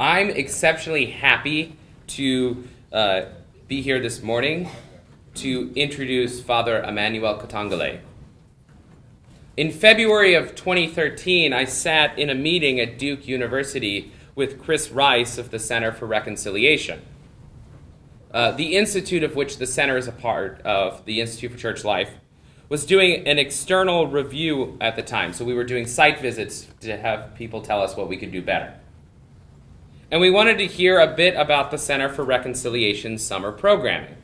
I'm exceptionally happy to uh, be here this morning to introduce Father Emmanuel Katongole. In February of 2013, I sat in a meeting at Duke University with Chris Rice of the Center for Reconciliation, uh, the institute of which the center is a part of, the Institute for Church Life, was doing an external review at the time. So we were doing site visits to have people tell us what we could do better. And we wanted to hear a bit about the Center for Reconciliation summer programming.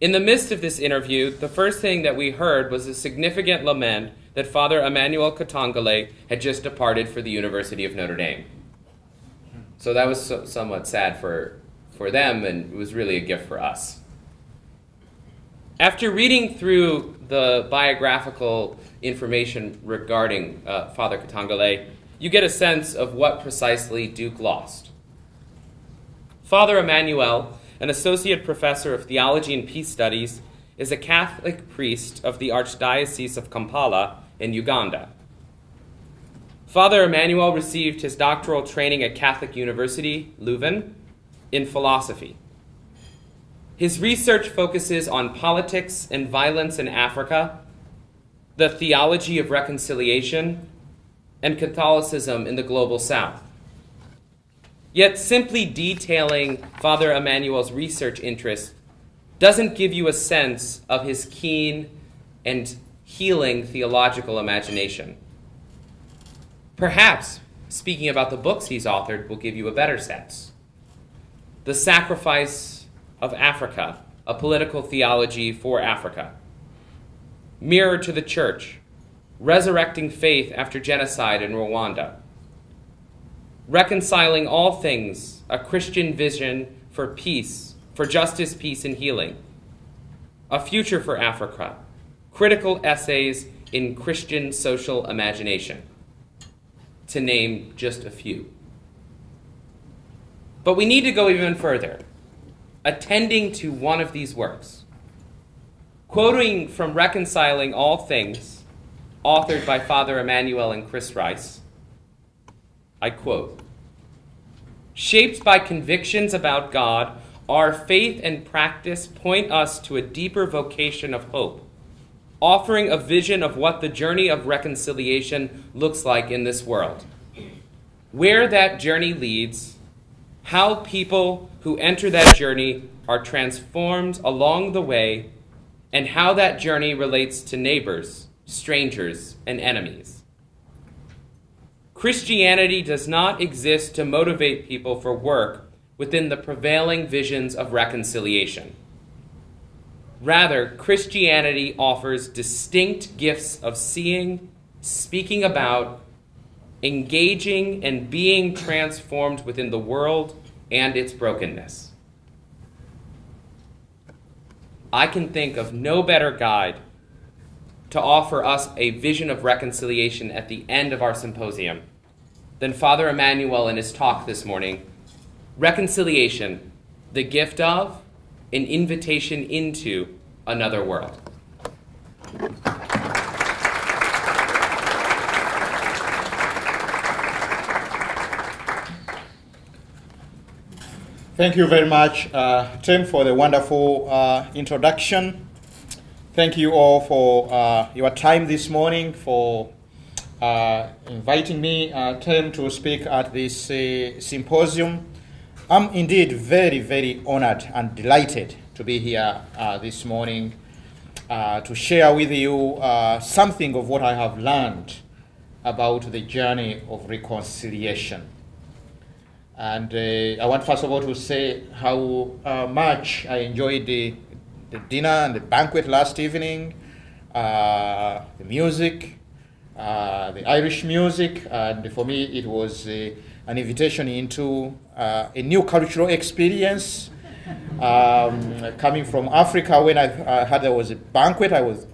In the midst of this interview, the first thing that we heard was a significant lament that Father Emmanuel Katongole had just departed for the University of Notre Dame. So that was so, somewhat sad for, for them, and it was really a gift for us. After reading through the biographical information regarding uh, Father Katongole, you get a sense of what precisely Duke lost. Father Emmanuel, an associate professor of theology and peace studies, is a Catholic priest of the Archdiocese of Kampala in Uganda. Father Emmanuel received his doctoral training at Catholic University, Leuven, in philosophy. His research focuses on politics and violence in Africa, the theology of reconciliation, and Catholicism in the global south. Yet, simply detailing Father Emmanuel's research interests doesn't give you a sense of his keen and healing theological imagination. Perhaps speaking about the books he's authored will give you a better sense. The Sacrifice of Africa, a political theology for Africa. Mirror to the Church, resurrecting faith after genocide in Rwanda. Reconciling all things, a Christian vision for peace, for justice, peace, and healing. A future for Africa, critical essays in Christian social imagination, to name just a few. But we need to go even further attending to one of these works. Quoting from Reconciling All Things, authored by Father Emmanuel and Chris Rice, I quote Shaped by convictions about God, our faith and practice point us to a deeper vocation of hope, offering a vision of what the journey of reconciliation looks like in this world. Where that journey leads, how people who enter that journey are transformed along the way, and how that journey relates to neighbors, strangers, and enemies. Christianity does not exist to motivate people for work within the prevailing visions of reconciliation. Rather, Christianity offers distinct gifts of seeing, speaking about, engaging, and being transformed within the world and its brokenness. I can think of no better guide to offer us a vision of reconciliation at the end of our symposium than Father Emmanuel in his talk this morning Reconciliation, the gift of, an invitation into another world. Thank you very much, uh, Tim, for the wonderful uh, introduction. Thank you all for uh, your time this morning, for uh, inviting me, uh, Tim, to speak at this uh, symposium. I'm indeed very, very honored and delighted to be here this morning to share with you something of what I have learned about the journey of reconciliation. And uh, I want first of all to say how uh, much I enjoyed the, the, dinner and the banquet last evening, uh, the music, uh, the Irish music, and for me it was uh, an invitation into uh, a new cultural experience. Um, coming from Africa, when I had there was a banquet, I was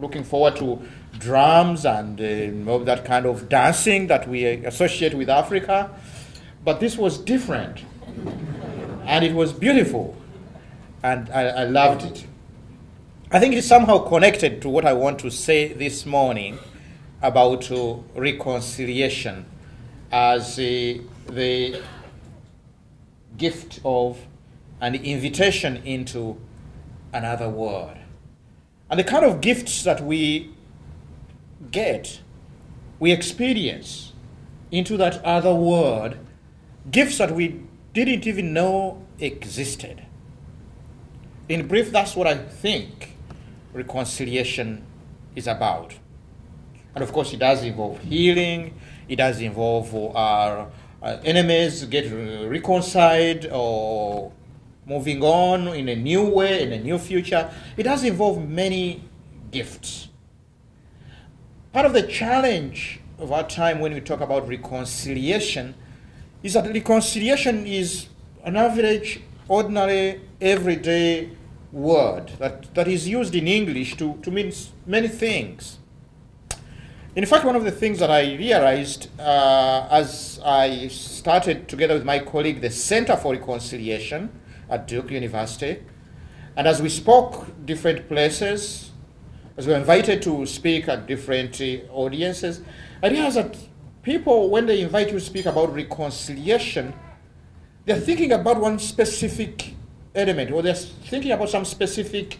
looking forward to drums and that kind of dancing that we associate with Africa. But this was different. And it was beautiful. And I, I loved it. I think it's somehow connected to what I want to say this morning about uh, reconciliation as a, the gift of an invitation into another world. And the kind of gifts that we get, we experience into that other world, gifts that we didn't even know existed. In brief, that's what I think reconciliation is about. And of course, it does involve healing, it does involve our uh, enemies get reconciled or moving on in a new way, in a new future. It does involve many gifts. Part of the challenge of our time when we talk about reconciliation is that reconciliation is an average, ordinary, everyday word that, that is used in English to, to mean many things. In fact, one of the things that I realized uh, as I started together with my colleague the Center for Reconciliation at Duke University, and as we spoke different places, as we were invited to speak at different uh, audiences, I realized that people, when they invite you to speak about reconciliation, they're thinking about one specific element, or they're thinking about some specific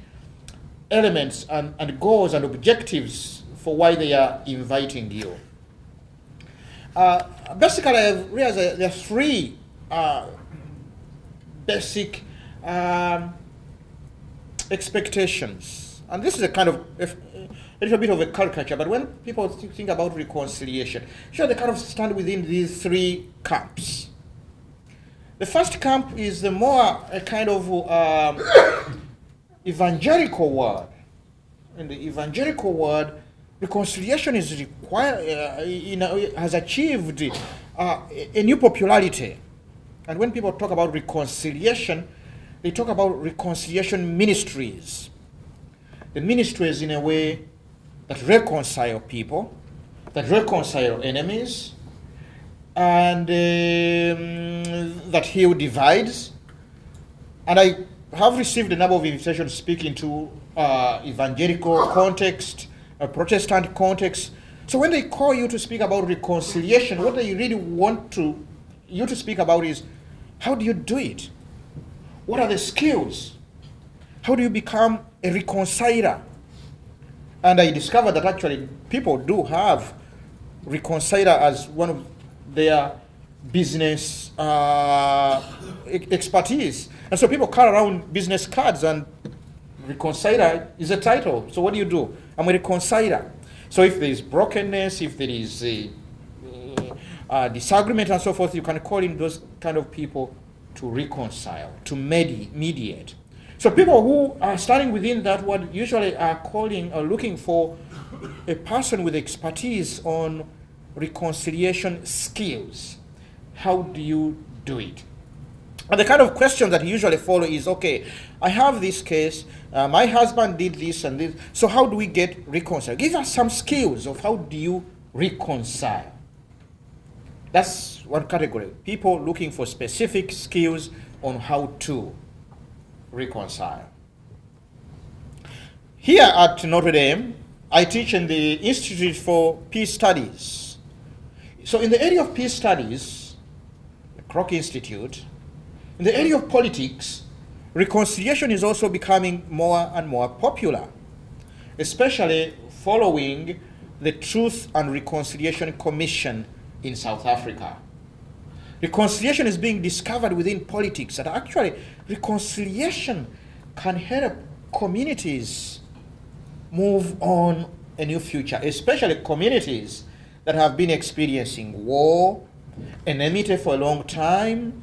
elements and, and goals and objectives for why they are inviting you. Uh, basically, I've realized there are three uh, basic um, expectations. And this is a kind of a little bit of a caricature, but when people think about reconciliation, sure, they kind of stand within these three camps. The first camp is the more a kind of um, evangelical word. In the evangelical word, reconciliation is required, uh, you know, has achieved uh, a new popularity. And when people talk about reconciliation, they talk about reconciliation ministries. The ministries, in a way, that reconcile people, that reconcile enemies, and um, that heal divides. And I have received a number of invitations speaking to uh, evangelical context a Protestant context. So when they call you to speak about reconciliation, what they really want to you to speak about is how do you do it? What are the skills? How do you become a reconciler? And I discovered that actually people do have reconciler as one of their business uh, expertise. And so people carry around business cards and reconciler is a title. So what do you do? I'm a reconciler. So if there is brokenness, if there is a, a disagreement and so forth, you can call in those kind of people to reconcile, to medi- mediate. So people who are standing within that word usually are calling or looking for a person with expertise on reconciliation skills. How do you do it? And the kind of question that usually follow is okay, I have this case, uh, my husband did this and this, so how do we get reconciled? Give us some skills of how do you reconcile. That's one category. People looking for specific skills on how to reconcile. Here at Notre Dame, I teach in the Institute for Peace Studies. So, in the area of peace studies, the Kroc Institute, in the area of politics, reconciliation is also becoming more and more popular, especially following the Truth and Reconciliation Commission in South Africa. Reconciliation is being discovered within politics, that actually, reconciliation can help communities move on a new future, especially communities that have been experiencing war, enmity for a long time,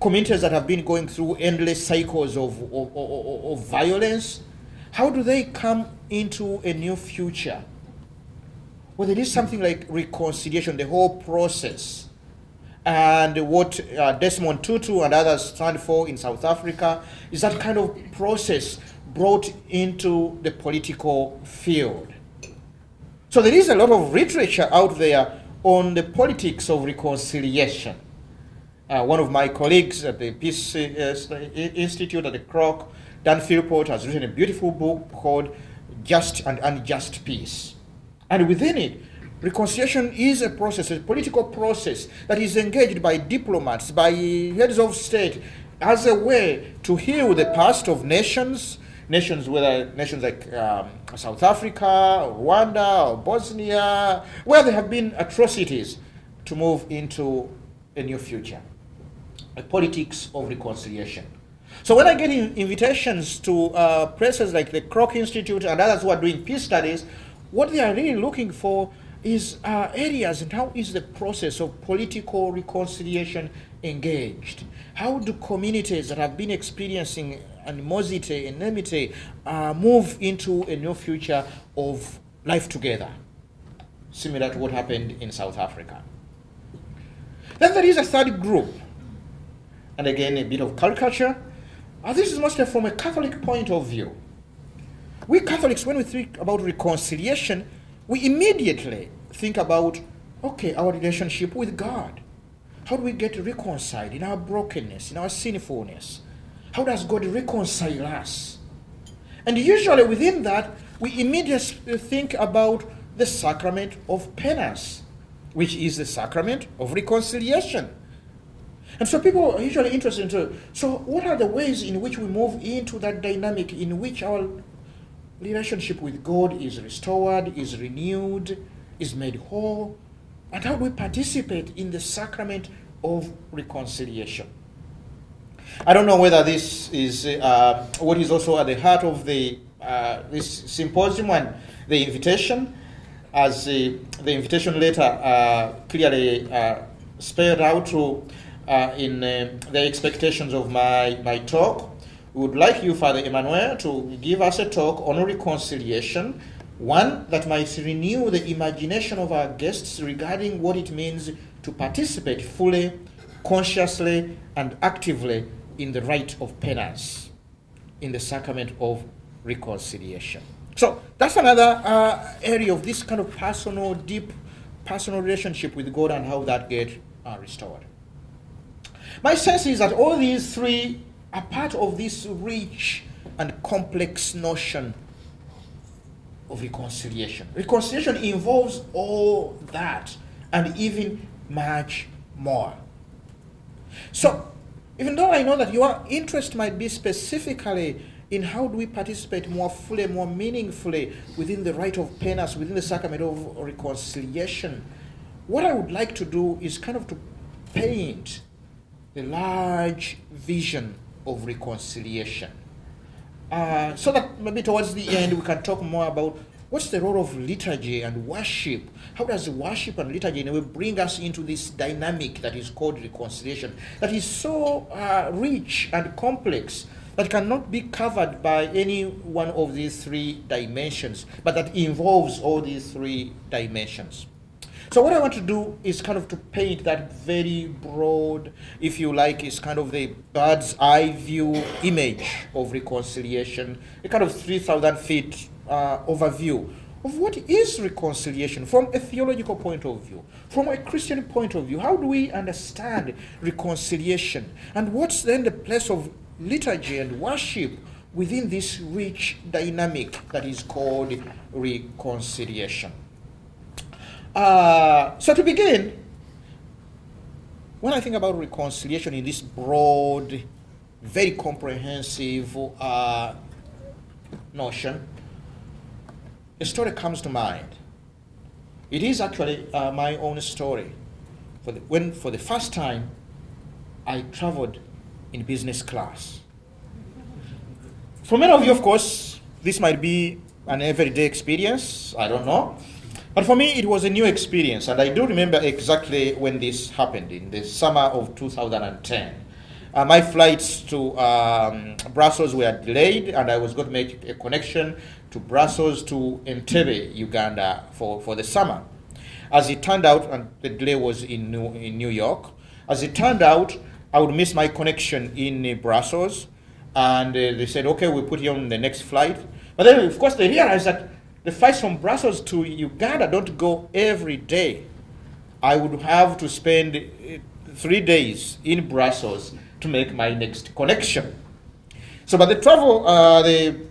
communities that have been going through endless cycles of, of, of, of violence, how do they come into a new future? Well, there is something like reconciliation, the whole process. And what uh, Desmond Tutu and others stand for in South Africa is that kind of process brought into the political field. So there is a lot of literature out there on the politics of reconciliation. Uh, one of my colleagues at the Peace uh, Institute at the Kroc, Dan Philpott, has written a beautiful book called Just and Unjust Peace. And within it, Reconciliation is a process, a political process that is engaged by diplomats, by heads of state, as a way to heal the past of nations, nations whether nations like um, South Africa, or Rwanda, or Bosnia, where there have been atrocities, to move into a new future, a politics of reconciliation. So when I get in invitations to uh, places like the Kroc Institute and others who are doing peace studies, what they are really looking for is uh, areas and how is the process of political reconciliation engaged? How do communities that have been experiencing animosity, enmity, uh, move into a new future of life together, similar to what happened in South Africa? Then there is a third group, and again a bit of caricature. Uh, this is mostly from a Catholic point of view. We Catholics, when we think about reconciliation, we immediately think about okay, our relationship with God. How do we get reconciled in our brokenness, in our sinfulness? How does God reconcile us? And usually within that, we immediately uh, think about the sacrament of penance, which is the sacrament of reconciliation. And so people are usually interested in so what are the ways in which we move into that dynamic in which our relationship with God is restored, is renewed, is made whole, and how we participate in the sacrament of reconciliation? I don't know whether this is uh, what is also at the heart of the uh, this symposium and the invitation, as the, the invitation letter uh, clearly uh, spelled out to uh, in uh, the expectations of my, my talk. We would like you, Father Emmanuel, to give us a talk on reconciliation, one that might renew the imagination of our guests regarding what it means to participate fully, consciously, and actively in the rite of penance, in the sacrament of reconciliation. So that's another uh, area of this kind of personal, deep personal relationship with God and how that gets uh, restored. My sense is that all these three are part of this rich and complex notion of reconciliation. Reconciliation involves all that and even much more. So, even though I know that your interest might be specifically in how do we participate more fully, more meaningfully within the rite of penance, within the sacrament of reconciliation, what I would like to do is kind of to paint the large vision of reconciliation. Uh, so that maybe towards the end we can talk more about what's the role of liturgy and worship. How does worship and liturgy in a way bring us into this dynamic that is called reconciliation, that is so uh, rich and complex that cannot be covered by any one of these three dimensions, but that involves all these three dimensions. So what I want to do is kind of to paint that very broad, if you like, is kind of the bird's eye view image of reconciliation, a kind of 3,000 feet uh, overview of what is reconciliation from a theological point of view, from a Christian point of view. How do we understand reconciliation? And what's then the place of liturgy and worship within this rich dynamic that is called reconciliation? Uh, so to begin, when I think about reconciliation in this broad, very comprehensive uh, notion, a story comes to mind. It is actually uh, my own story. For the, when, for the first time, I traveled in business class. For many of you, of course, this might be an everyday experience. I don't know. But for me, it was a new experience, and I do remember exactly when this happened in the summer of 2010. Uh, my flights to um, Brussels were delayed, and I was going to make a connection to Brussels to Entebbe, Uganda, for, for the summer. As it turned out, and the delay was in New, in New York, as it turned out, I would miss my connection in uh, Brussels, and uh, they said, okay, we'll put you on the next flight. But then, of course, they realized that the flights from Brussels to Uganda don't go every day. I would have to spend uh, three days in Brussels to make my next connection. So, but the travel, uh, the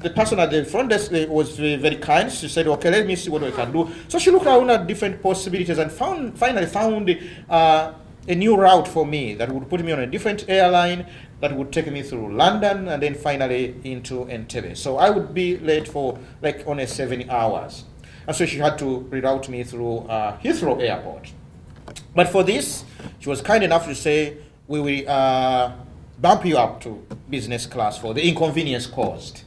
the person at the front desk uh, was very, very kind. She said, "Okay, let me see what we can do." So she looked around at different possibilities and found finally found uh, a new route for me that would put me on a different airline that would take me through London and then finally into Entebbe. So I would be late for like only seven hours, and so she had to reroute me through uh, Heathrow Airport. But for this, she was kind enough to say, "We will." Uh, bump you up to business class for the inconvenience caused.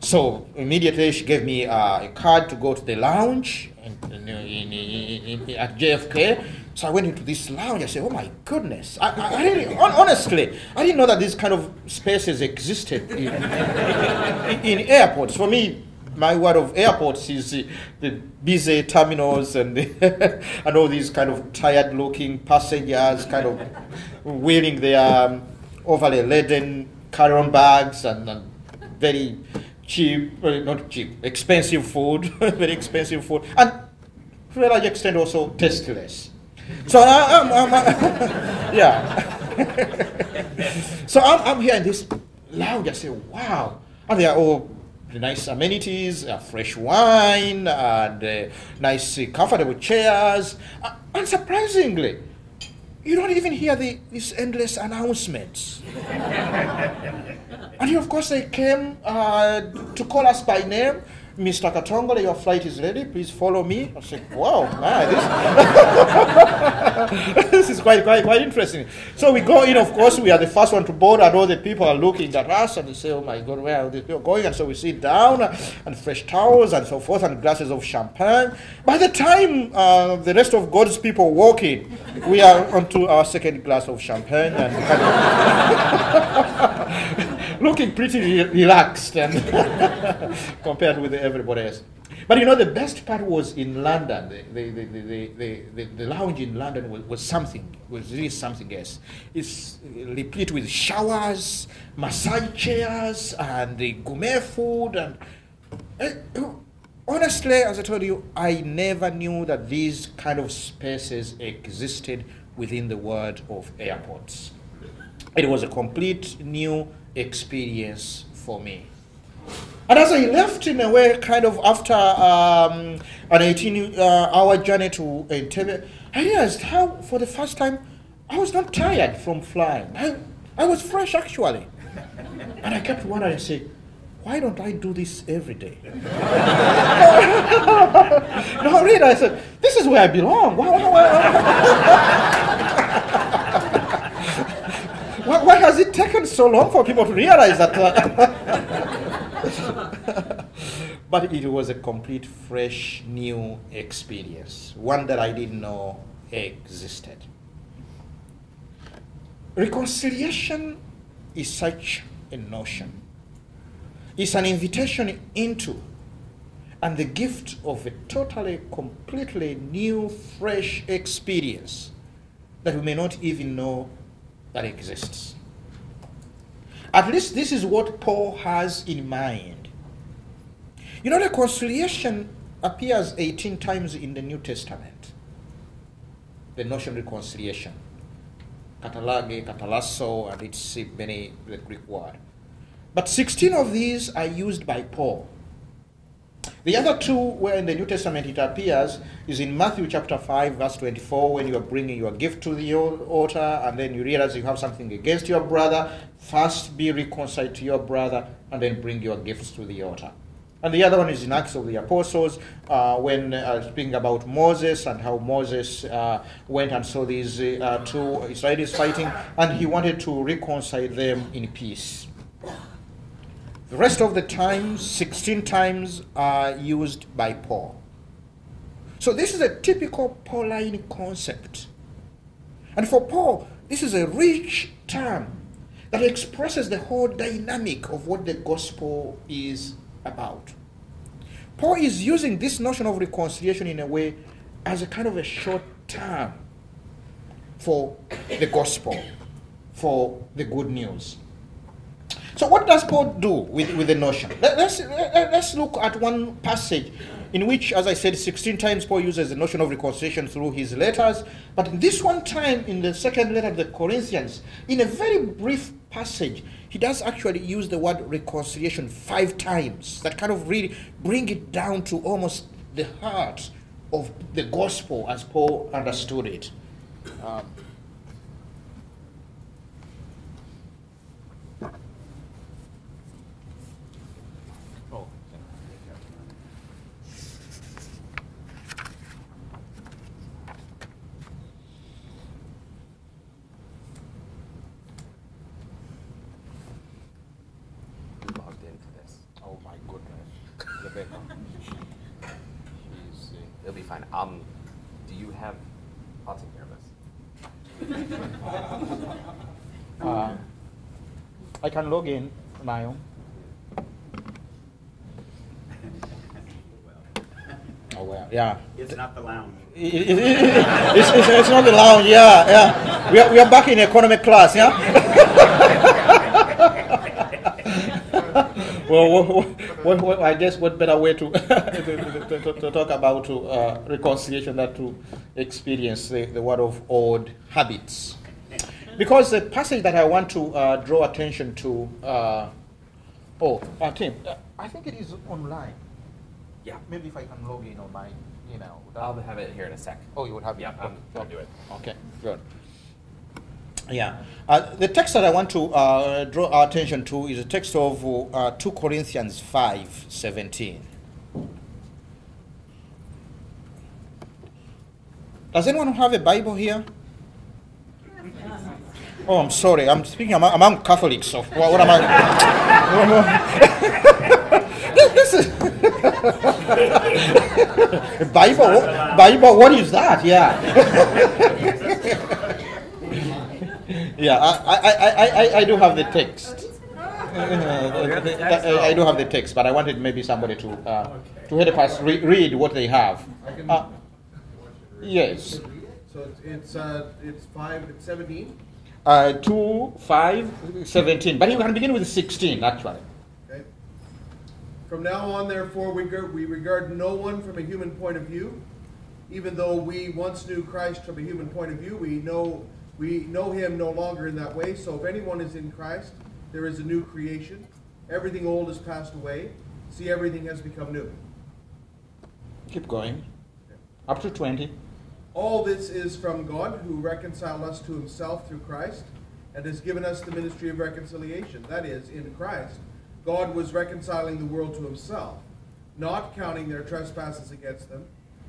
So immediately she gave me uh, a card to go to the lounge in, in, in, at JFK. So I went into this lounge. I said, "Oh my goodness! I, I, I honestly, I didn't know that these kind of spaces existed in, airports. For me, my word of airports is the, busy terminals and and all these kind of tired-looking passengers, kind of wearing their um, overly laden carry-on bags and, and very cheap, uh, not cheap, expensive food, very expensive food, and to a large extent also tasteless. So I, am yeah. so I'm, I'm here in this lounge. I say, wow, and they are all nice amenities, uh, fresh wine, and uh, nice, uh, comfortable chairs, uh, and surprisingly, you don't even hear the, these endless announcements. and of course, they came uh, to call us by name. Mr. Katongole, your flight is ready. Please follow me. I said, wow, man, this, this is quite, quite, quite interesting. So we go in, of course, we are the first one to board, and all the people are looking at us and they say, oh my God, where are these people going? And so we sit down, and fresh towels and so forth, and glasses of champagne. By the time uh, the rest of God's people walk in, we are onto our second glass of champagne looking pretty re- relaxed and compared with everybody else. But you know, the best part was in London. The, the, the, the, the, the lounge in London was, was something, was really something else. It's replete with showers, massage chairs, and the gourmet food. And uh, honestly, as I told you, I never knew that these kind of spaces existed within the world of airports. It was a complete new experience for me. And as I left in a way, kind of after um, an 18 uh, hour journey to Entebbe, I realized how, for the first time, I was not tired from flying. I, I was fresh actually. And I kept wondering, I said, why don't I do this every day? no, really, I said, this is where I belong. Why, why, has it taken so long for people to realize that? Uh, but it was a complete, fresh, new experience, one that I didn't know existed. Reconciliation is such a notion. It's an invitation into and the gift of a totally, completely new, fresh experience that we may not even know that exists. At least this is what Paul has in mind. You know, reconciliation appears 18 times in the New Testament. The notion reconciliation. Katallage, katallasso, and it's many the Greek word. But 16 of these are used by Paul. The other two where in the New Testament it appears is in Matthew chapter 5, verse 24, when you are bringing your gift to the altar and then you realize you have something against your brother. First be reconciled to your brother and then bring your gifts to the altar. And the other one is in Acts of the Apostles, uh, when uh, speaking about Moses and how Moses uh, went and saw these uh, two Israelis fighting, and he wanted to reconcile them in peace. The rest of the times, 16 times, are used by Paul. So this is a typical Pauline concept. And for Paul, this is a rich term that expresses the whole dynamic of what the gospel is about. Paul is using this notion of reconciliation in a way as a kind of a short term for the gospel, for the good news. So, what does Paul do with, with the notion? Let, us let's look at one passage in which, as I said, 16 times Paul uses the notion of reconciliation through his letters. But this one time, in the second letter of the Corinthians, in a very brief passage, he does actually use the word reconciliation five times. That kind of really bring it down to almost the heart of the gospel as Paul understood it. Um, do you have? I'll take care of this. Uh, I can log in my own. Oh well, yeah. It's not the lounge. it's, it's, it's, not the lounge, yeah, yeah. We are, we are back in economic class, yeah? well, what, what, I guess what better way to, to, to, to, talk about to, uh, reconciliation than to experience the, the word of old habits. Because the passage that I want to uh, draw attention to, uh, oh, uh, Tim, uh, I think it is online. Yeah. Maybe if I can log in on my email. I'll have it here in a sec. Oh, you would have yeah, it? Yeah, I'm going to do it. Okay, good. Yeah. Uh, the text that I want to uh, draw our attention to is a text of uh, 2 Corinthians 5 17. Does anyone have a Bible here? Oh, I'm sorry. I'm speaking among, among Catholics. So what, what am I? this is Bible. Bible. What is that? Yeah. Yeah, I, I, I, I, I do have the text. I do have the text, but I wanted maybe somebody to uh, to help us re- read what they have. Uh, yes. So it's it's, uh, it's five. It's seventeen. Uh, two, five, 17. But you can begin with 16, actually. Okay. From now on, therefore, we, go, we regard no one from a human point of view. Even though we once knew Christ from a human point of view, we know we know him no longer in that way. So if anyone is in Christ, there is a new creation. Everything old has passed away. See, everything has become new. Keep going. Up to 20. All this is from God, who reconciled us to himself through Christ and has given us the ministry of reconciliation. That is, in Christ, God was reconciling the world to himself, not counting their trespasses against them,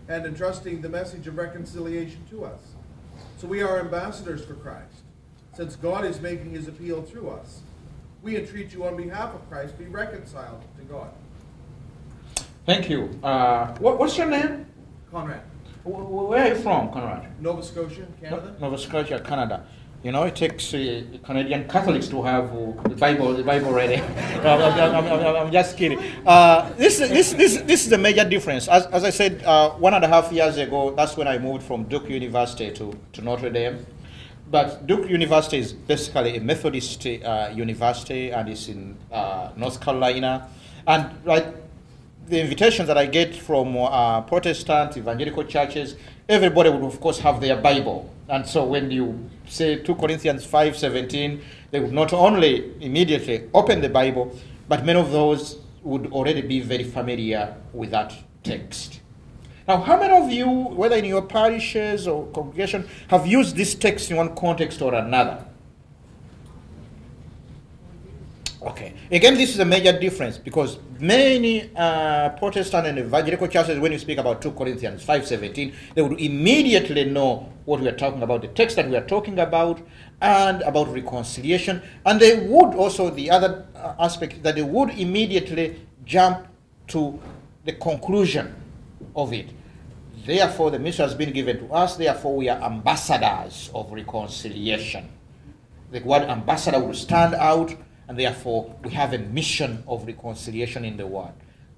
and entrusting the message of reconciliation to us. So we are ambassadors for Christ, since God is making his appeal through us. We entreat you on behalf of Christ, be reconciled to God. Thank you. Uh, what, what's your name? Conrad. Where are you from, Conrad? Nova Scotia, Canada. Nova Scotia, Canada. You know, it takes uh, Canadian Catholics to have uh, the Bible, the Bible ready. I'm, I'm, I'm, just kidding. Uh, this, this, this, this is the major difference. As, as I said, uh, one and a half years ago, that's when I moved from Duke University to, to Notre Dame. But Duke University is basically a Methodist uh, university, and it's in uh, North Carolina. And right, the invitations that I get from Protestant evangelical churches, everybody would of course have their Bible. And so when you say 2 Corinthians 5:17, they would not only immediately open the Bible, but many of those would already be very familiar with that text. Now, how many of you, whether in your parishes or congregation, have used this text in one context or another? Okay. Again, this is a major difference because many uh, Protestant and evangelical churches, when you speak about 2 Corinthians 5.17, they would immediately know what we are talking about, the text that we are talking about, and about reconciliation. And they would also, the other uh, aspect, that they would immediately jump to the conclusion of it. Therefore, the mission has been given to us, therefore, we are ambassadors of reconciliation. The word ambassador will stand out and therefore we have a mission of reconciliation in the world.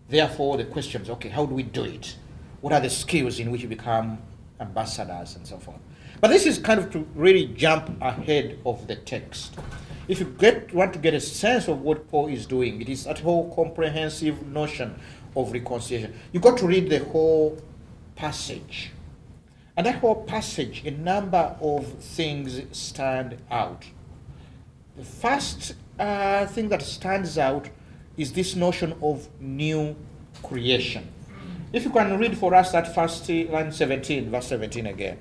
Therefore, the question is okay, how do we do it? What are the skills in which we become ambassadors and so forth? But this is kind of to really jump ahead of the text. if you get, want to get a sense of what Paul is doing, it is that whole comprehensive notion of reconciliation. You've got to read the whole passage. And that whole passage, a number of things stand out. The first uh, thing that stands out is this notion of new creation. If you can read for us that first line 17, verse 17 again.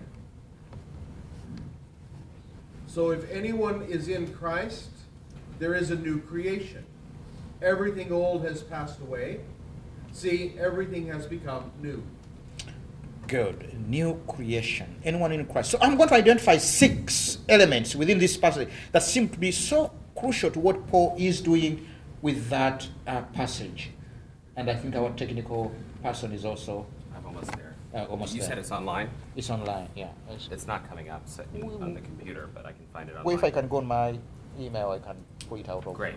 So if anyone is in Christ, there is a new creation. Everything old has passed away. See, everything has become new. Good. New creation. Anyone in Christ. So I'm going to identify six elements within this passage that seem to be so crucial to what Paul is doing with that uh, passage. And I think our technical person is also I'm almost there. uh, almost you there. said it's online. It's online, yeah. It's- It's not coming up so- on the computer, but I can find it online. Well, if I can go on my email, I can pull it out. Great.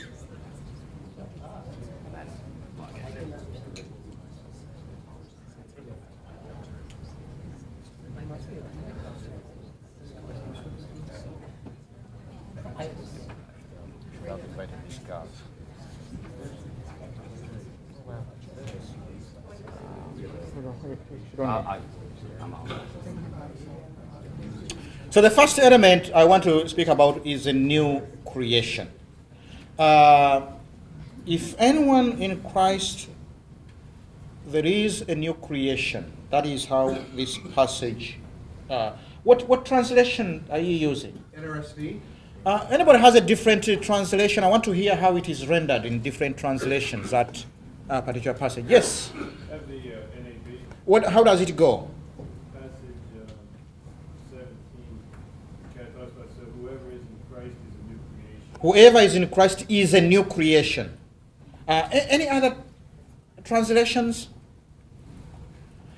I, I'm out. So the first element I want to speak about is a new creation. Uh, if anyone in Christ, there is a new creation. That is how this passage. Uh, what what translation are you using? NRSV. Uh, anybody has a different uh, translation? I want to hear how it is rendered in different translations. That uh, particular passage. Yes. Have the uh, NAB What? How does it go? passage 17, talks about, so whoever is in Christ is a new creation. Whoever is in Christ is a new creation. Uh, any other translations?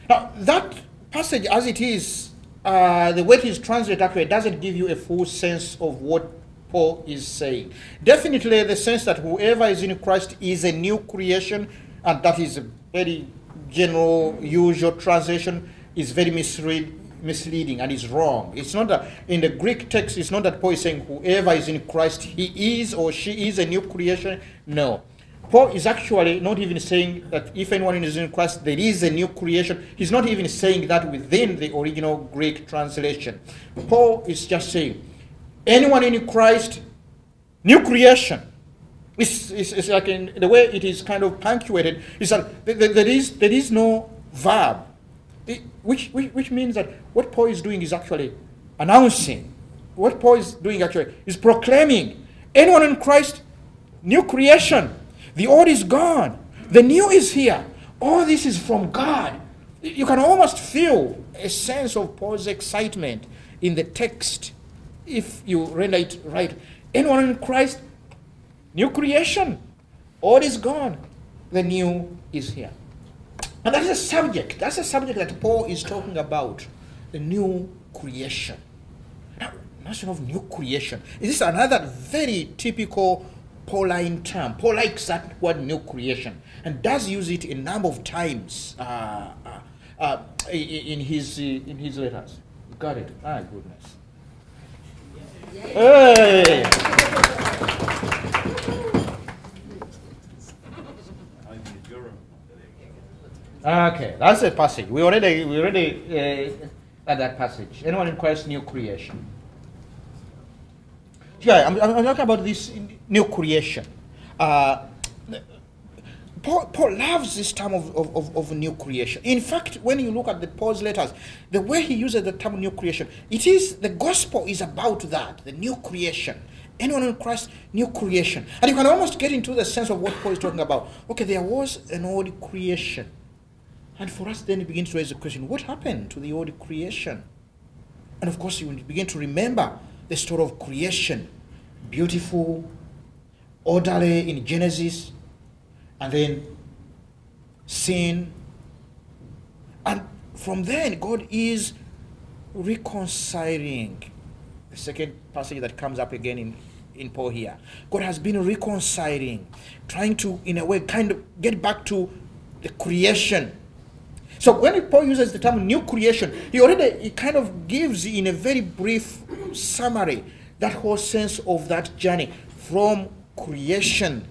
Now, that passage as it is, uh, the way it is translated actually doesn't give you a full sense of what Paul is saying. Definitely, the sense that whoever is in Christ is a new creation, and that is a very general, usual translation, is very misread, misleading and is wrong. It's not that in the Greek text, it's not that Paul is saying whoever is in Christ, he is or she is a new creation. No. Paul is actually not even saying that if anyone is in Christ, there is a new creation. He's not even saying that within the original Greek translation. Paul is just saying, anyone in Christ, new creation. It's, it's, it's like in the way it is kind of punctuated, is that there, there- is, there is no verb, which, which, which means that what Paul is doing is actually announcing. What Paul is doing actually is proclaiming anyone in Christ, new creation. The old is gone, the new is here. All this is from God. You can almost feel a sense of Paul's excitement in the text if you render it right. Anyone in Christ, new creation. All is gone, the new is here. And that is a subject. That's a subject that Paul is talking about the new creation. Now, notion of new creation. Is this another very typical Pauline term? Paul likes that word new creation and does use it a number of times uh, uh, uh, in, his, uh, in his letters. Got it? Ah, goodness. Hey! Okay, that's a passage. We already we already uh, at that passage? Anyone in Christ, new creation? Yeah, I'm, I'm talking about this new creation. Uh, Paul, Paul loves this term of, of, of, new creation. In fact, when you look at the Paul's letters, the way he uses the term new creation, it is the gospel is about that, the new creation. Anyone in Christ, new creation. And you can almost get into the sense of what Paul is talking about. Okay, there was an old creation. And for us, then it begins to raise the question what happened to the old creation? And of course, you begin to remember the story of creation beautiful, orderly in Genesis, and then sin. And from then, God is reconciling. The second passage that comes up again in, in Paul here. God has been reconciling, trying to, in a way, kind of get back to the creation. So when Paul uses the term new creation, he already he kind of gives in a very brief summary that whole sense of that journey from creation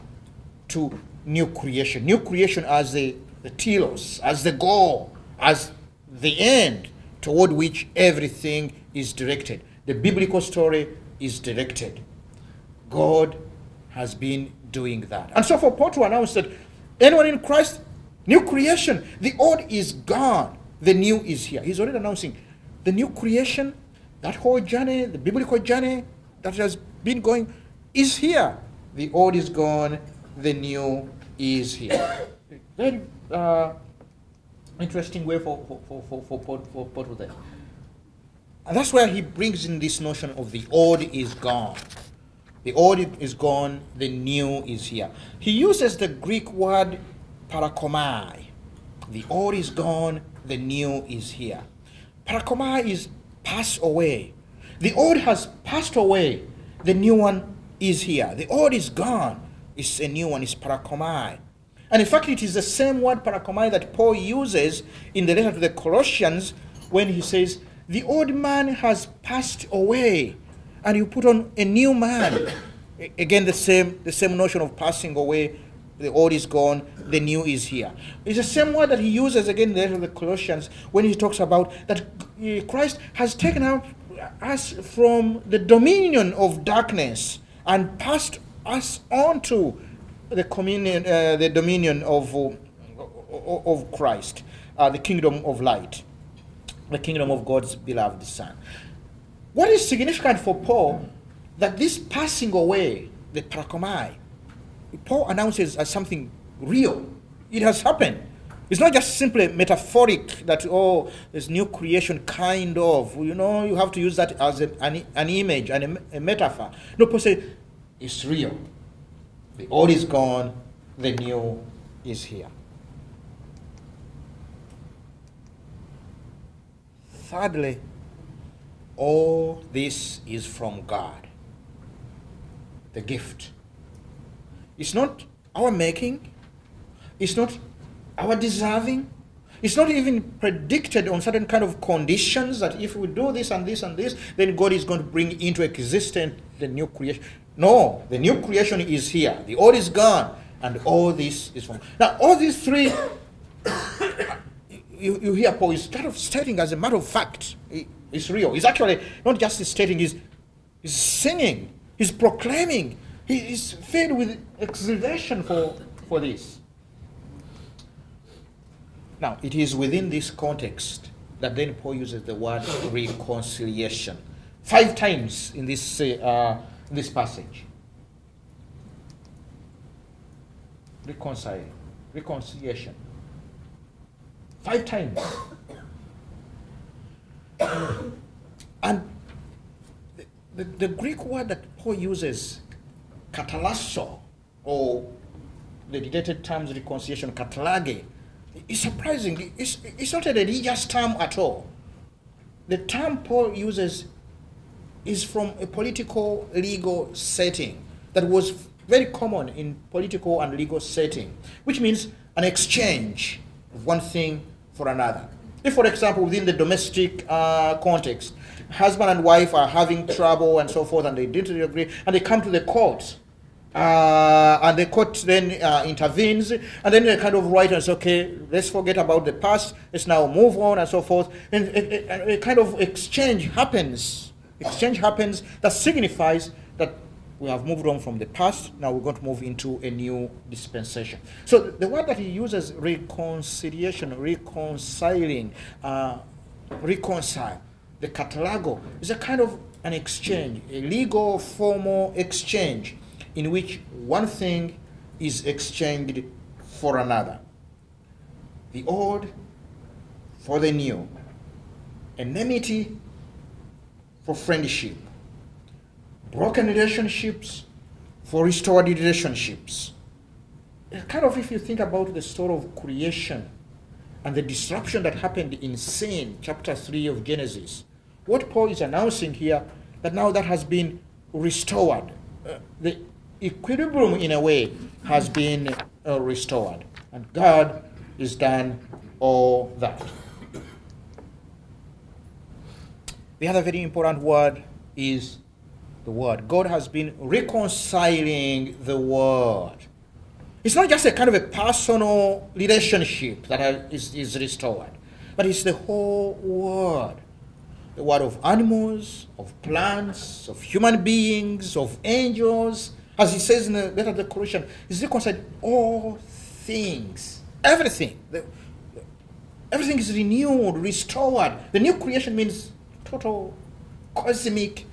to new creation. New creation as the, the telos, as the goal, as the end toward which everything is directed. The biblical story is directed. God has been doing that. And so for Paul to announce that anyone in Christ, new creation, the old is gone, the new is here. He's already announcing the new creation, that whole journey, the biblical journey that has been going, is here. The old is gone, the new is here. Very uh, interesting way for, for, for, for, for, for, for, that. And that's where he brings in this notion of the old is gone. The old is gone, the new is here. He uses the Greek word parerchomai. The old is gone, the new is here. Parerchomai is pass away. The old has passed away, the new one is here. The old is gone, it's a new one, it's parerchomai. And in fact, it is the same word parerchomai that Paul uses in the letter to the Colossians when he says, The old man has passed away, and you put on a new man. Again, the same, the same notion of passing away. The old is gone, the new is here. It's the same word that he uses again in the letter to the Colossians when he talks about that Christ has taken us from the dominion of darkness and passed us on to the communion, uh, the dominion of, uh, of Christ, uh, the kingdom of light, the kingdom of God's beloved Son. What is significant for Paul that this passing away, the parerchomai, Paul announces as something real. It has happened. It's not just simply metaphoric that, oh, there's new creation, kind of. You know, you have to use that as a, an, an image and a, a metaphor. No, Paul says it's real. The old is gone, the new is here. Thirdly, all this is from God. The gift. It's not our making, it's not our deserving, it's not even predicted on certain kind of conditions that if we do this and this and this, then God is going to bring into existence the new creation. No, the new creation is here. The old is gone, and all this is from. Now, all these three, you, you hear Paul is kind of stating as a matter of fact. It's real. He's actually not just stating, he's, he's singing, he's proclaiming, he is filled with exultation for, for this. Now, it is within this context that then Paul uses the word reconciliation. Five times in this uh, this passage. Reconcile, reconciliation. Five times. and the, the, the, Greek word that Paul uses, katallasso, or the related terms reconciliation, katallage, is surprising. It's, it's not a religious term at all. The term Paul uses is from a political legal setting that was very common in political and legal setting, which means an exchange of one thing for another. If, for example, within the domestic uh, context, husband and wife are having trouble and so forth, and they didn't agree, and they come to the court, Uh, and the court then uh, intervenes, and then they kind of write and say, okay, let's forget about the past, let's now move on and so forth. And a, kind of exchange happens. Exchange happens that signifies that we have moved on from the past, now we're going to move into a new dispensation. So the word that he uses, reconciliation, reconciling, uh, reconcile, the katalago, is a kind of an exchange, a legal, formal exchange in which one thing is exchanged for another. The old for the new. Enmity for friendship broken relationships for restored relationships. Kind of if you think about the story of creation and the disruption that happened in sin, chapter 3 of Genesis, what Paul is announcing here that now that has been restored. Uh, the equilibrium, in a way, has been uh, restored. And God is done all that. The other very important word is the word. God has been reconciling the world. It's not just a kind of a personal relationship that is, is restored, but it's the whole world. The world of animals, of plants, of human beings, of angels. As he says in the letter of the Colossians, he's reconciled all things. Everything. The, everything is renewed, restored. The new creation means total cosmic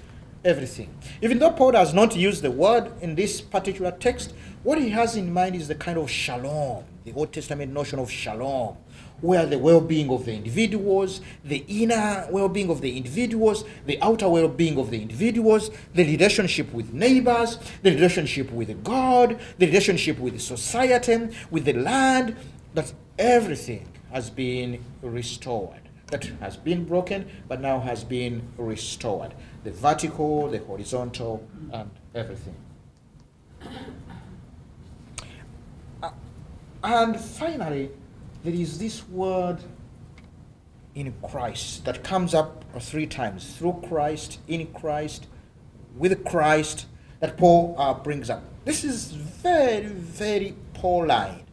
everything. Even though Paul does not use the word in this particular text, what he has in mind is the kind of shalom, the Old Testament notion of shalom, where the well being of the individuals, the inner well being of the individuals, the outer well being of the individuals, the relationship with neighbors, the relationship with God, the relationship with society, with the land, that everything has been restored. That has been broken, but now has been restored the vertical, the horizontal, and everything. Uh, and finally, there is this word in Christ that comes up three times through Christ, in Christ, with Christ, that Paul uh, brings up. This is very, very Pauline.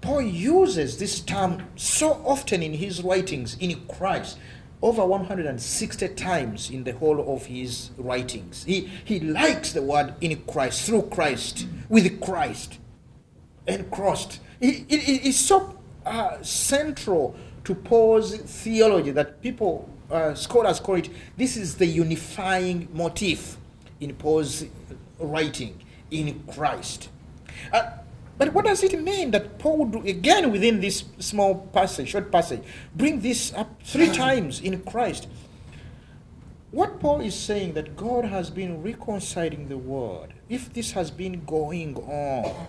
Paul uses this term so often in his writings in Christ over 160 times in the whole of his writings. He, he likes the word in Christ, through Christ, with Christ, and crossed. It, it, it's so uh, central to Paul's theology that people, uh, scholars call it, this is the unifying motif in Paul's writing, in Christ. Uh, but what does it mean that Paul would, again within this small passage, short passage, bring this up three times in Christ? What Paul is saying that God has been reconciling the world, if this has been going on,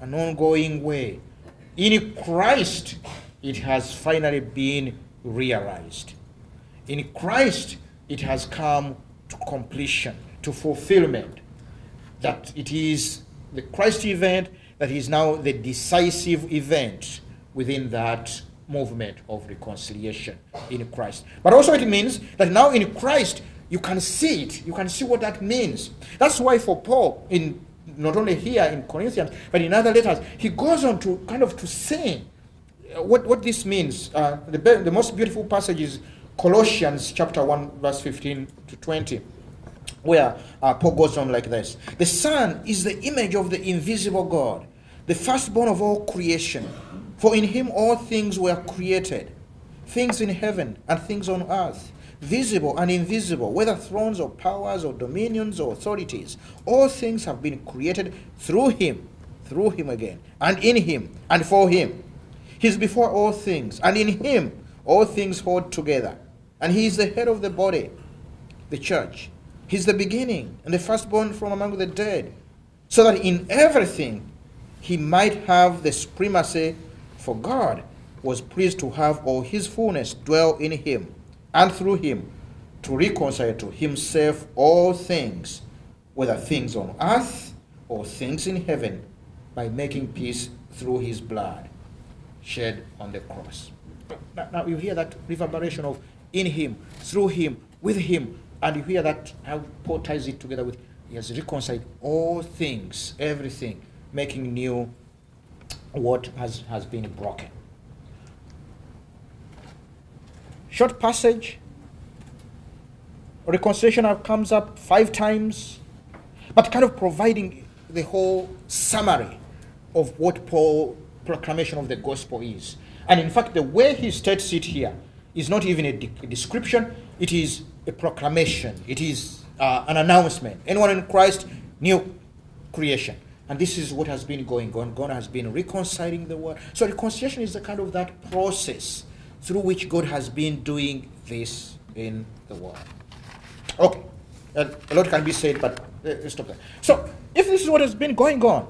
an ongoing way, in Christ it has finally been realized. In Christ it has come to completion, to fulfillment. That it is the Christ event that is now the decisive event within that movement of reconciliation in Christ. But also it means that now in Christ you can see it. You can see what that means. That's why for Paul, in not only here in Corinthians, but in other letters, he goes on to kind of to say what, what this means. Uh, the, the most beautiful passage is Colossians chapter 1, verse 15 to 20 where uh, Paul goes on like this The Son is the image of the invisible God, the firstborn of all creation. For in him all things were created, things in heaven and things on earth, visible and invisible, whether thrones or powers or dominions or authorities. All things have been created through him, through him again, and in him, and for him. He is before all things, and in him all things hold together. And he is the head of the body, the church He's the beginning and the firstborn from among the dead, so that in everything he might have the supremacy, for God was pleased to have all his fullness dwell in him, and through him to reconcile to himself all things, whether things on earth or things in heaven, by making peace through his blood shed on the cross. Now, now you hear that reverberation of in him, through him, with him, and you hear that how Paul ties it together with He has reconciled all things, everything, making new what has, has been broken. Short passage. Reconciliation comes up five times, but kind of providing the whole summary of what Paul proclamation of the gospel is. And in fact, the way he states it here is not even a, de- a description, it is a proclamation, it is uh, an announcement. Anyone in Christ, new creation. And this is what has been going on. God has been reconciling the world. So reconciliation is the kind of that process through which God has been doing this in the world. Okay. A lot can be said, but uh, let's stop there. So, if this is what has been going on,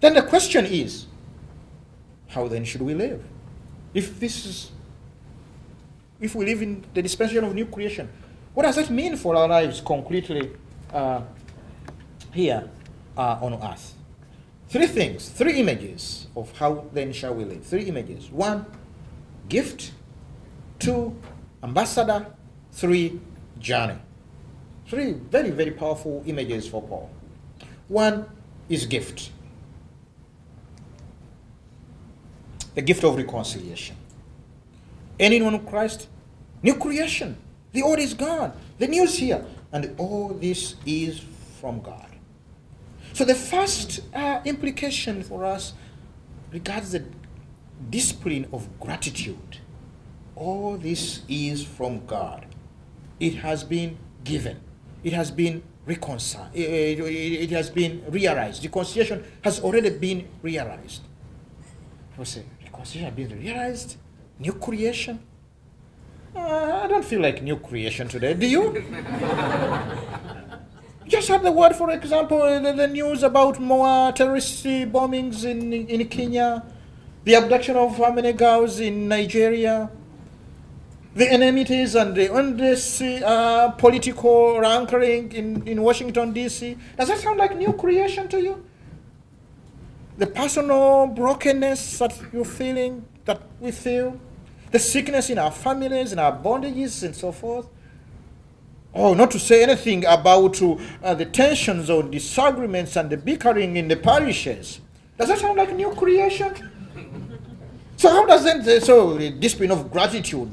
then the question is how then should we live? If this is, if we live in the dispensation of new creation, what does that mean for our lives concretely uh, here uh, on earth? Three things, three images of how then shall we live. Three images. One, gift. Two, ambassador. Three, journey. Three very, very powerful images for Paul. One is gift. The gift of reconciliation. Anyone in Christ, new creation. The old is gone. The new is here. And all this is from God. So the first uh, implication for us regards the discipline of gratitude. All this is from God. It has been given. It has been reconciled. It, it, it has been realized. Reconciliation has already been realized. People say, reconciliation has been realized? New creation? Uh, I don't feel like new creation today. Do you? Just had the word, for example, the, the news about more terrorist bombings in, in Kenya, the abduction of how many girls in Nigeria, the enmities and the endless uh, political rankling in, in Washington, D.C. Does that sound like new creation to you? The personal brokenness that you're feeling, that we feel, the sickness in our families, in our bondages, and so forth. Oh, not to say anything about uh, the tensions or disagreements and the bickering in the parishes. Does that sound like new creation? So how does that, so the discipline of gratitude,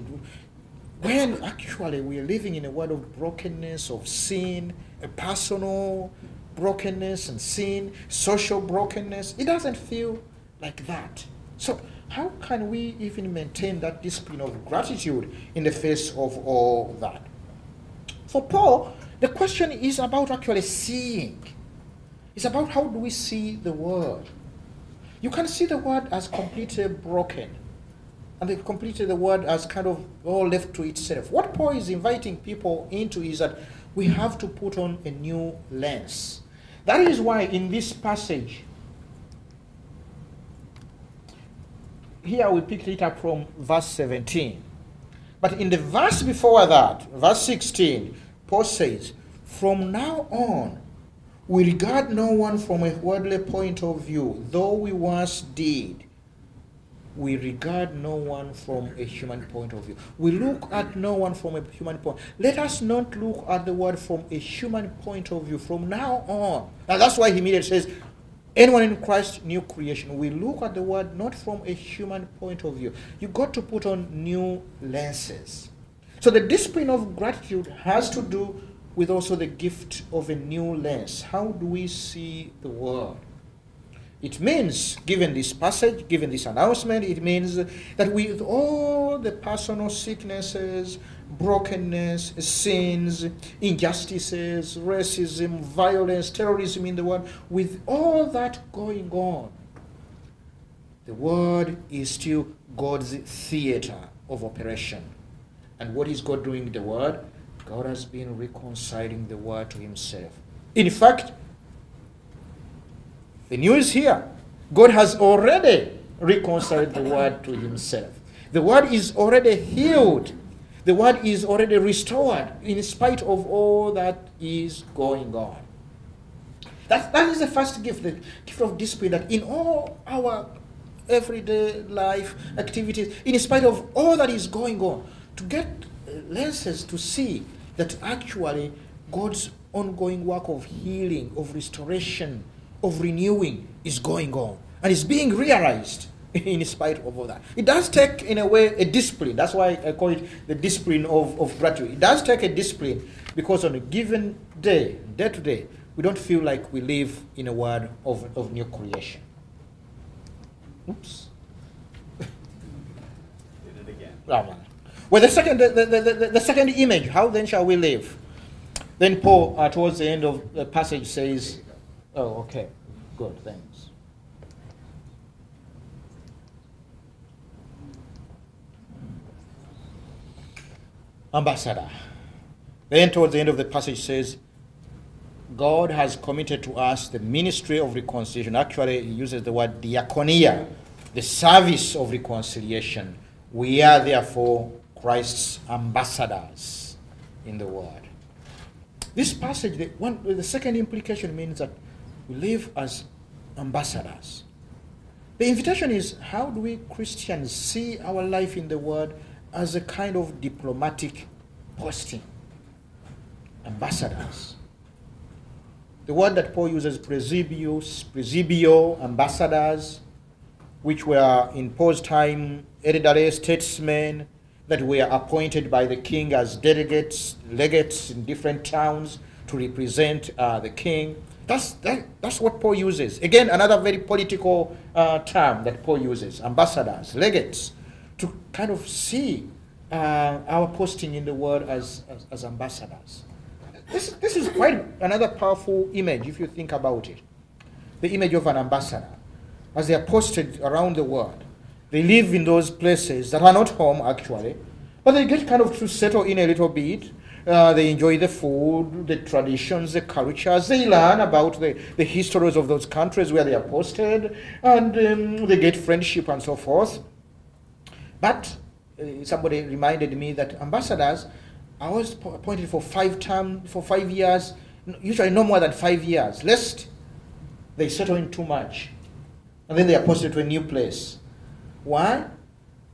when actually we are living in a world of brokenness, of sin, a personal brokenness and sin, social brokenness, it doesn't feel like that. So how can we even maintain that discipline of gratitude in the face of all that? For Paul, the question is about actually seeing. It's about how do we see the world. You can see the world as completely broken, and they completely the word as kind of all left to itself. What Paul is inviting people into is that we have to put on a new lens. That is why in this passage, here we picked it up from verse 17. But in the verse before that, verse 16, Paul says, From now on, we regard no one from a worldly point of view, though we once did. We regard no one from a human point of view. We look at no one from a human point. Let us not look at the world from a human point of view from now on. Now that's why he immediately says, anyone in Christ, new creation. We look at the world not from a human point of view. You got to put on new lenses. So the discipline of gratitude has to do with also the gift of a new lens. How do we see the world? It means, given this passage, given this announcement, it means that with all the personal sicknesses, brokenness, sins, injustices, racism, violence, terrorism in the world, with all that going on, the world is still God's theater of operation. And what is God doing in the world? God has been reconciling the world to Himself. In fact, the news here God has already reconciled the world to Himself. The world is already healed. The world is already restored in spite of all that is going on. That, that is the first gift, the gift of discipline, that in all our everyday life activities, in spite of all that is going on, to get lenses to see that actually God's ongoing work of healing, of restoration, of renewing is going on and is being realized in spite of all that. It does take, in a way, a discipline. That's why I call it the discipline of, of gratitude. It does take a discipline because on a given day, day to day, we don't feel like we live in a world of, of new creation. Oops. Did it again. Oh, well, the second, the, the, the, the, second image, how then shall we live? Then Paul, uh, towards the end of the passage, says, Oh, okay, good, thanks. Ambassador. Then, towards the end of the passage, says, God has committed to us the ministry of reconciliation. Actually, he uses the word diaconia, the service of reconciliation. We are therefore Christ's ambassadors in the world. This passage, the, one, the second implication means that we live as ambassadors. The invitation is how do we Christians see our life in the world as a kind of diplomatic posting? Ambassadors. The word that Paul uses, presibios, presibio, ambassadors, which were in Paul's time statesmen that were appointed by the king as delegates, legates in different towns to represent uh, the king. That's, that, that's what Paul uses. Again, another very political uh, term that Paul uses ambassadors, legates, to kind of see uh, our posting in the world as, as, as ambassadors. This, this is quite another powerful image if you think about it. The image of an ambassador as they are posted around the world. They live in those places that are not home actually, but they get kind of to settle in a little bit. Uh, they enjoy the food, the traditions, the cultures. They learn about the, the histories of those countries where they are posted, and um, they get friendship and so forth. But uh, somebody reminded me that ambassadors I was appointed for five term for five years, usually no more than five years, lest they settle in too much. And then they are posted to a new place. Why?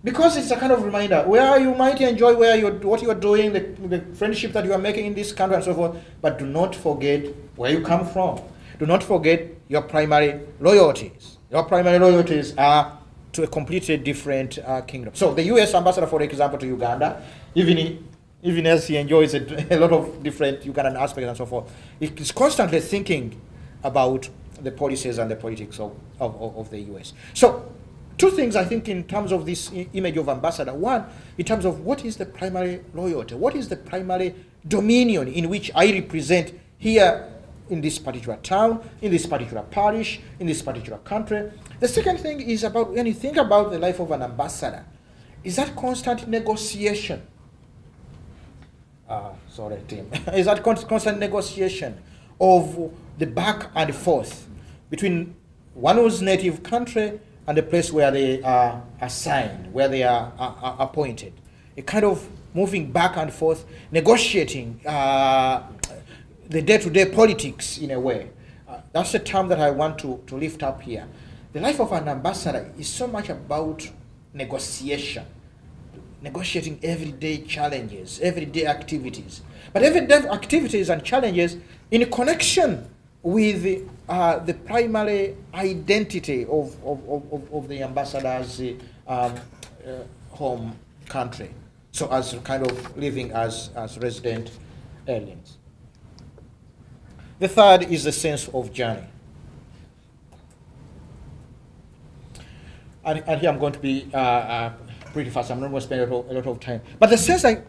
Because it's a kind of reminder where you might enjoy where you what you are doing, the, the friendship that you are making in this country and so forth, but do not forget where you come from. Do not forget your primary loyalties. Your primary loyalties are to a completely different uh, kingdom. So the U.S. ambassador, for example, to Uganda, even even as he enjoys a, a lot of different Ugandan aspects and so forth, he's constantly thinking about the policies and the politics of, of, of the US. So, two things I think in terms of this image of ambassador. One, in terms of what is the primary loyalty, what is the primary dominion in which I represent here in this particular town, in this particular parish, in this particular country. The second thing is about when you think about the life of an ambassador, is that constant negotiation uh, sorry, Tim. is that constant negotiation of the back and forth between one whose native country and the place where they are assigned, where they are, are, are appointed. A kind of moving back and forth, negotiating uh, the day to day politics in a way. Uh, that's the term that I want to, to lift up here. The life of an ambassador is so much about negotiation negotiating everyday challenges, everyday activities. But everyday activities and challenges in connection with uh, the primary identity of, of, of, of the ambassador's um, uh, home country. So, as kind of living as, as resident aliens. The third is the sense of journey. And, and here I'm going to be uh, uh pretty fast. I'm not going to spend a lot, a lot of time. But the sense like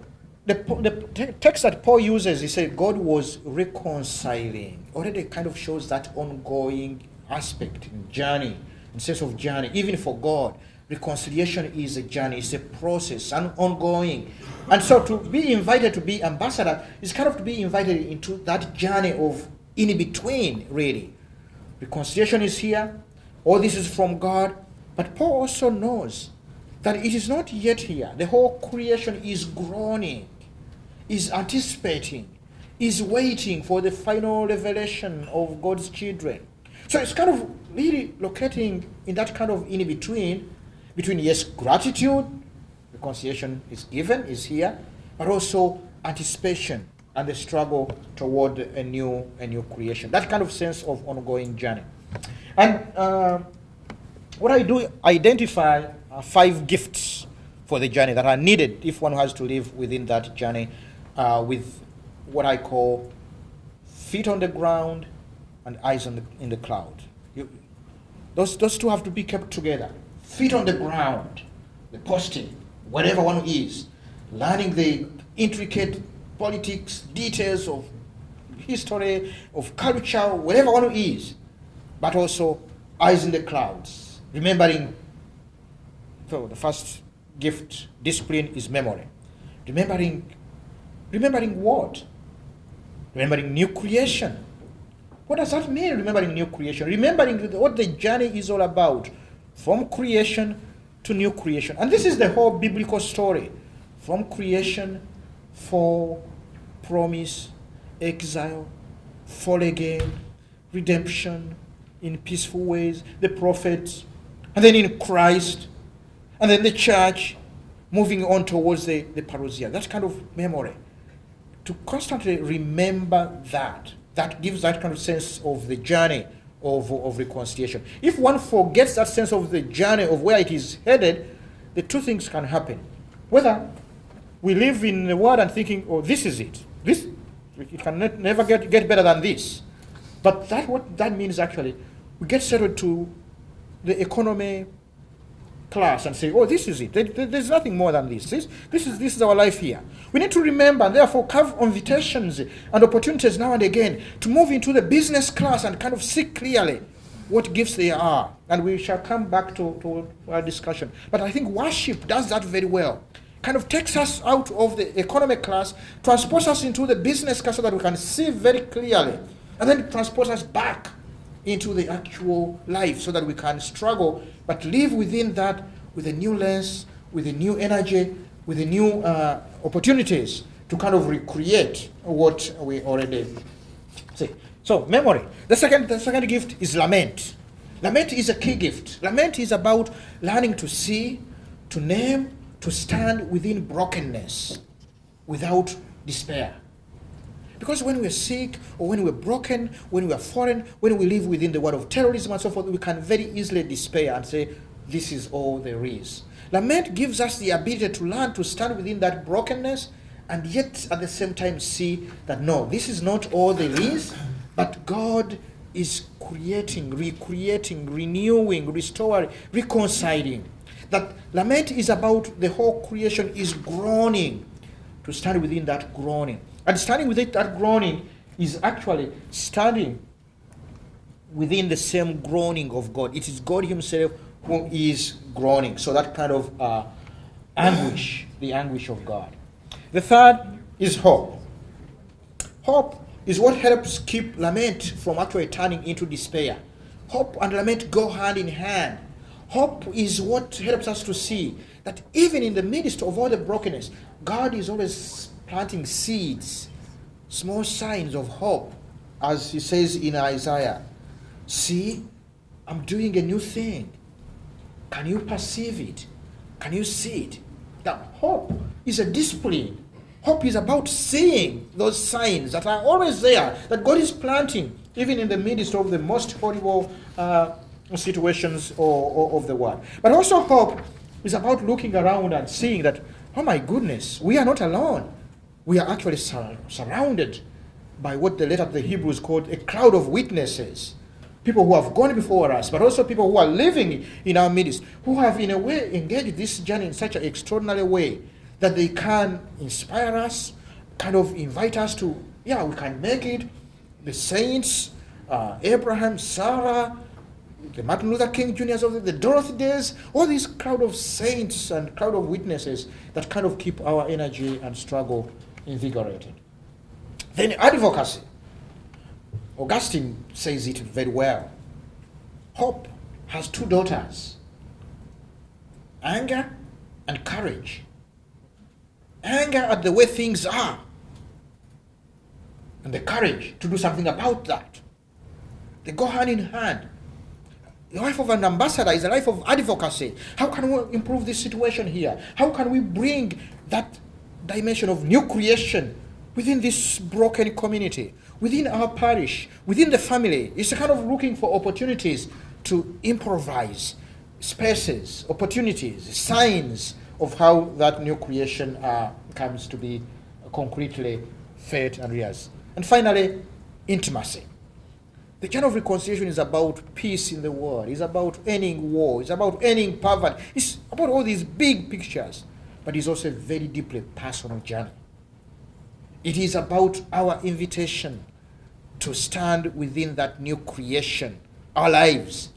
the, the text that Paul uses, he said God was reconciling. Already kind of shows that ongoing aspect journey, in sense of journey, even for God. Reconciliation is a journey, it's a process, an ongoing. And so to be invited to be ambassador is kind of to be invited into that journey of in between, really. Reconciliation is here, all this is from God, but Paul also knows that it is not yet here. The whole creation is groaning, is anticipating, is waiting for the final revelation of God's children. So it's kind of really locating in that kind of in between, between yes, gratitude, reconciliation is given, is here, but also anticipation and the struggle toward a new, a new creation. That kind of sense of ongoing journey. And uh, what I do, identify uh, five gifts for the journey that are needed if one has to live within that journey uh, with what I call feet on the ground and eyes on the, in the cloud. You, those, those two have to be kept together. Feet on the ground, the posting, whatever one is, learning the intricate politics, details of history, of culture, whatever one is, but also eyes in the clouds, remembering. So the first gift, discipline, is memory. Remembering, remembering what? Remembering new creation. What does that mean, remembering new creation? Remembering what the journey is all about, from creation to new creation. And this is the whole biblical story from creation, fall, promise, exile, fall again, redemption in peaceful ways, the prophets, and then in Christ, and then the church moving on towards the, the parousia. That kind of memory. To constantly remember that, that gives that kind of sense of the journey of, of reconciliation. If one forgets that sense of the journey of where it is headed, the two things can happen. Whether we live in the world and thinking, oh, this is it. This, it can ne- never get, get better than this. But that what that means actually, we get settled to the economy class and say, oh, this is it. There- there- there's nothing more than this. This, this, is, this is our life here. We need to remember therefore have invitations and opportunities now and again to move into the business class and kind of see clearly what gifts they are. And we shall come back to, to our discussion. But I think worship does that very well. Kind of takes us out of the economic class, transports us into the business class so that we can see very clearly, and then transports us back into the actual life so that we can struggle but live within that with a new lens, with a new energy, with a new uh, opportunities to kind of recreate what we already see. So memory. The second, the second gift is lament. Lament is a key gift. Lament is about learning to see, to name, to stand within brokenness without despair. Because when we're sick or when we're broken, when we are foreign, when we live within the world of terrorism and so forth, we can very easily despair and say, This is all there is. Lament gives us the ability to learn to stand within that brokenness and yet at the same time see that no, this is not all there is, but God is creating, recreating, renewing, restoring, reconciling. That lament is about the whole creation is groaning to stand within that groaning. And standing within that groaning is actually standing within the same groaning of God. It is God Himself who is groaning. So that kind of uh, anguish, the anguish of God. The third is hope. Hope is what helps keep lament from actually turning into despair. Hope and lament go hand in hand. Hope is what helps us to see that even in the midst of all the brokenness, God is always planting seeds, small signs of hope, as He says in Isaiah. See, I'm doing a new thing. Can you perceive it? Can you see it? That hope is a discipline. Hope is about seeing those signs that are always there, that God is planting, even in the midst of the most horrible uh, situations or, or of the world. But also, hope is about looking around and seeing that, oh my goodness, we are not alone. We are actually sur- surrounded by what the letter of the Hebrews called a crowd of witnesses people who have gone before us, but also people who are living in our midst, who have in a way engaged this journey in such an extraordinary way that they can inspire us, kind of invite us to, yeah, we can make it. The saints, uh, Abraham, Sarah, the Martin Luther King Jr.'s of the, the Dorothy Days, all these crowd of saints and crowd of witnesses that kind of keep our energy and struggle invigorated. Then advocacy. Augustine says it very well. Hope has two daughters anger and courage. Anger at the way things are, and the courage to do something about that. They go hand in hand. The life of an ambassador is a life of advocacy. How can we improve this situation here? How can we bring that dimension of new creation within this broken community, within our parish, within the family. It's kind of looking for opportunities to improvise spaces, opportunities, signs of how that new creation uh, comes to be concretely fed and realized. And finally, intimacy. The journey of reconciliation is about peace in the world. It's about ending war. It's about ending poverty. It's about all these big pictures. But it's also a very deeply personal journey. It is about our invitation to stand within that new creation, our lives,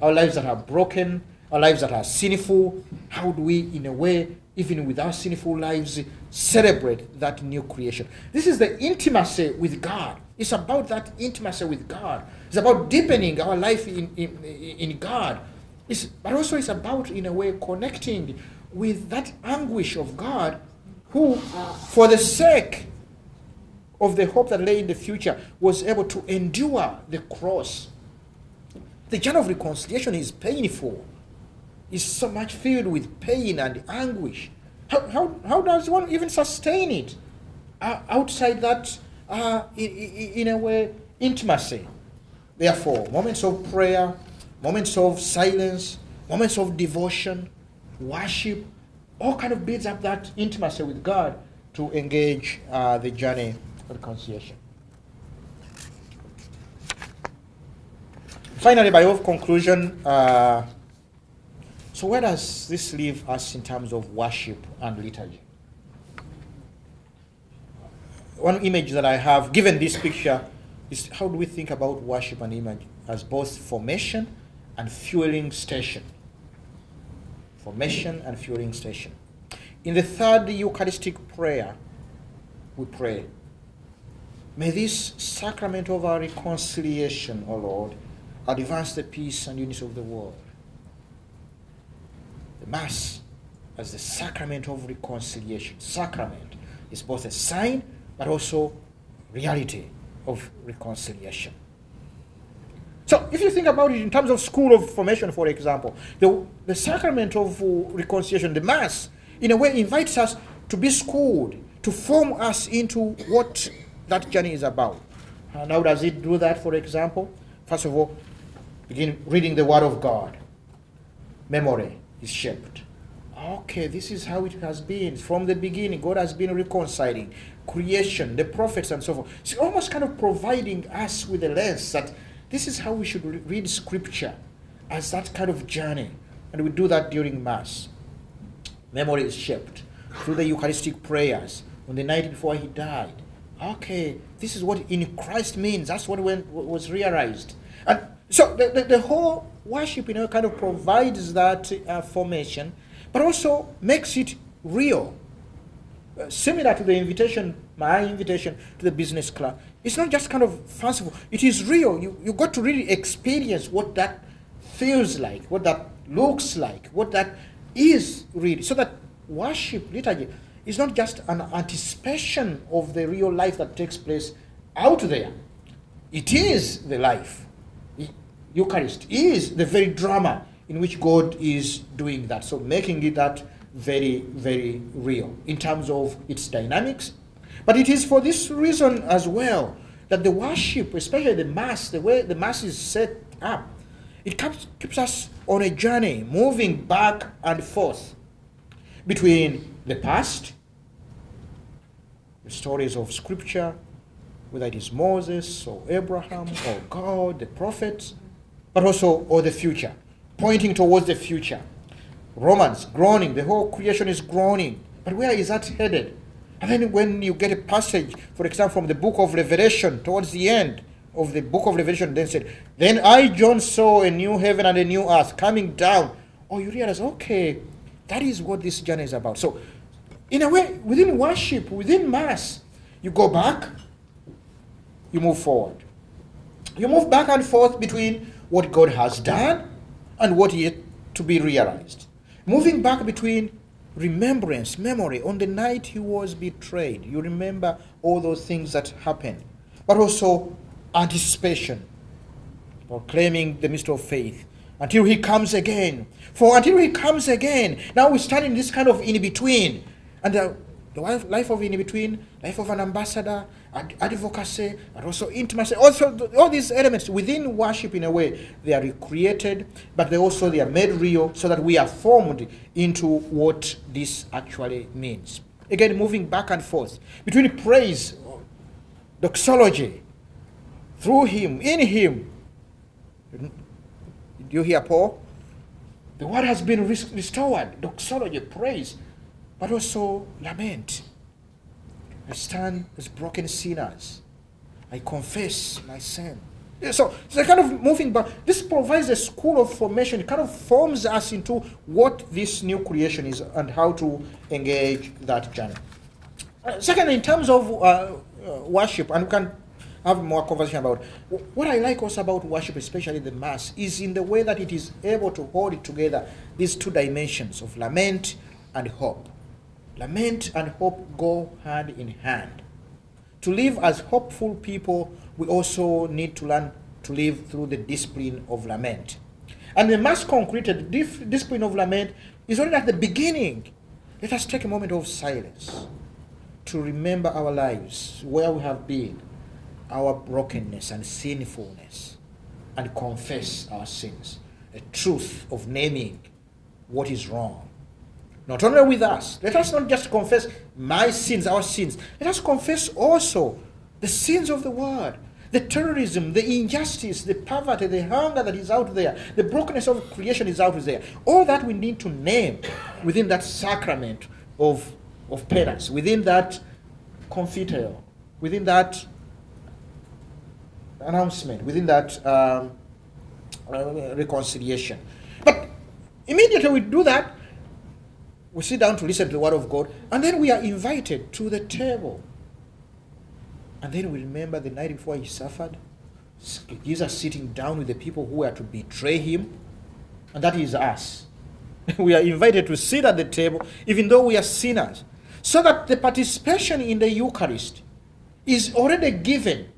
our lives that are broken, our lives that are sinful. How do we, in a way, even with our sinful lives, celebrate that new creation? This is the intimacy with God. It's about that intimacy with God. It's about deepening our life in, in, in God. It's, but also, it's about, in a way, connecting with that anguish of God who, for the sake of the hope that lay in the future, was able to endure the cross. The journey of reconciliation is painful. It's so much filled with pain and anguish. How, how, how does one even sustain it uh, outside that, uh, in, in a way, intimacy? Therefore, moments of prayer, moments of silence, moments of devotion, worship, all kind of builds up that intimacy with God to engage uh, the journey reconciliation. Finally, by way of conclusion, uh, so where does this leave us in terms of worship and liturgy? One image that I have, given this picture, is how do we think about worship and image as both formation and fueling station? Formation and fueling station. In the third Eucharistic prayer, we pray, May this sacrament of our reconciliation, O Lord, advance the peace and unity of the world. The Mass, as the sacrament of reconciliation, sacrament is both a sign but also reality of reconciliation. So, if you think about it in terms of school of formation, for example, the, the sacrament of reconciliation, the Mass, in a way invites us to be schooled, to form us into what that journey is about. And how does it do that, for example? First of all, begin reading the Word of God. Memory is shaped. Okay, this is how it has been. From the beginning, God has been reconciling creation, the prophets, and so forth. It's almost kind of providing us with a lens that this is how we should re- read Scripture as that kind of journey. And we do that during Mass. Memory is shaped through the Eucharistic prayers on the night before He died. Okay, this is what in Christ means. That's what when, was realized. And so the, the, the, whole worship, you know, kind of provides that uh, formation, but also makes it real. Uh, similar to the invitation, my invitation to the business club. It's not just kind of fanciful. It is real. You, you got to really experience what that feels like, what that looks like, what that is really. So that worship, liturgy, is not just an anticipation of the real life that takes place out there. It is the life. Eucharist is the very drama in which God is doing that. So making it that very, very real in terms of its dynamics. But it is for this reason as well that the worship, especially the Mass, the way the Mass is set up, it keeps, us on a journey, moving back and forth between the past, the stories of Scripture, whether it is Moses or Abraham or God, the prophets, but also or the future, pointing towards the future. Romans, groaning, the whole creation is groaning. But where is that headed? And then when you get a passage, for example, from the book of Revelation, towards the end of the book of Revelation, then said, Then I, John, saw a new heaven and a new earth coming down. Oh, you realize, okay, that is what this journey is about. So, in a way, within worship, within Mass, you go back, you move forward. You move back and forth between what God has done and what yet to be realized. Moving back between remembrance, memory, on the night he was betrayed. You remember all those things that happened. But also anticipation, proclaiming the mystery of faith until he comes again. For until he comes again, now we stand in this kind of in between. And uh, the life, of in between, life of an ambassador, ad- advocacy, and also intimacy. Also, all these elements within worship, in a way, they are recreated, but they also they are made real, so that we are formed into what this actually means. Again, moving back and forth between praise, doxology, through Him, in Him. Do you hear Paul? The word has been restored, doxology, praise, but also lament. I stand as broken sinners. I confess my sin. So, so kind of moving back, this provides a school of formation. It kind of forms us into what this new creation is and how to engage that journey. Uh, second, in terms of uh, uh, worship, and we can have more conversation about what I like also about worship, especially the mass, is in the way that it is able to hold it together these two dimensions of lament and hope. Lament and hope go hand in hand. To live as hopeful people, we also need to learn to live through the discipline of lament. And the mass concreted discipline of lament is already at the beginning. Let us take a moment of silence to remember our lives, where we have been, our brokenness and sinfulness, and confess our sins. A truth of naming what is wrong. Not only with us, let us not just confess my sins, our sins. Let us confess also the sins of the world, the terrorism, the injustice, the poverty, the hunger that is out there, the brokenness of creation is out there. All that we need to name within that sacrament of, of penance, within that confiteor, within that announcement, within that um, uh, reconciliation. But immediately we do that, we sit down to listen to the word of God, and then we are invited to the table. And then we remember the night before he suffered, Jesus sitting down with the people who were to betray him, and that is us. we are invited to sit at the table, even though we are sinners, so that the participation in the Eucharist is already given.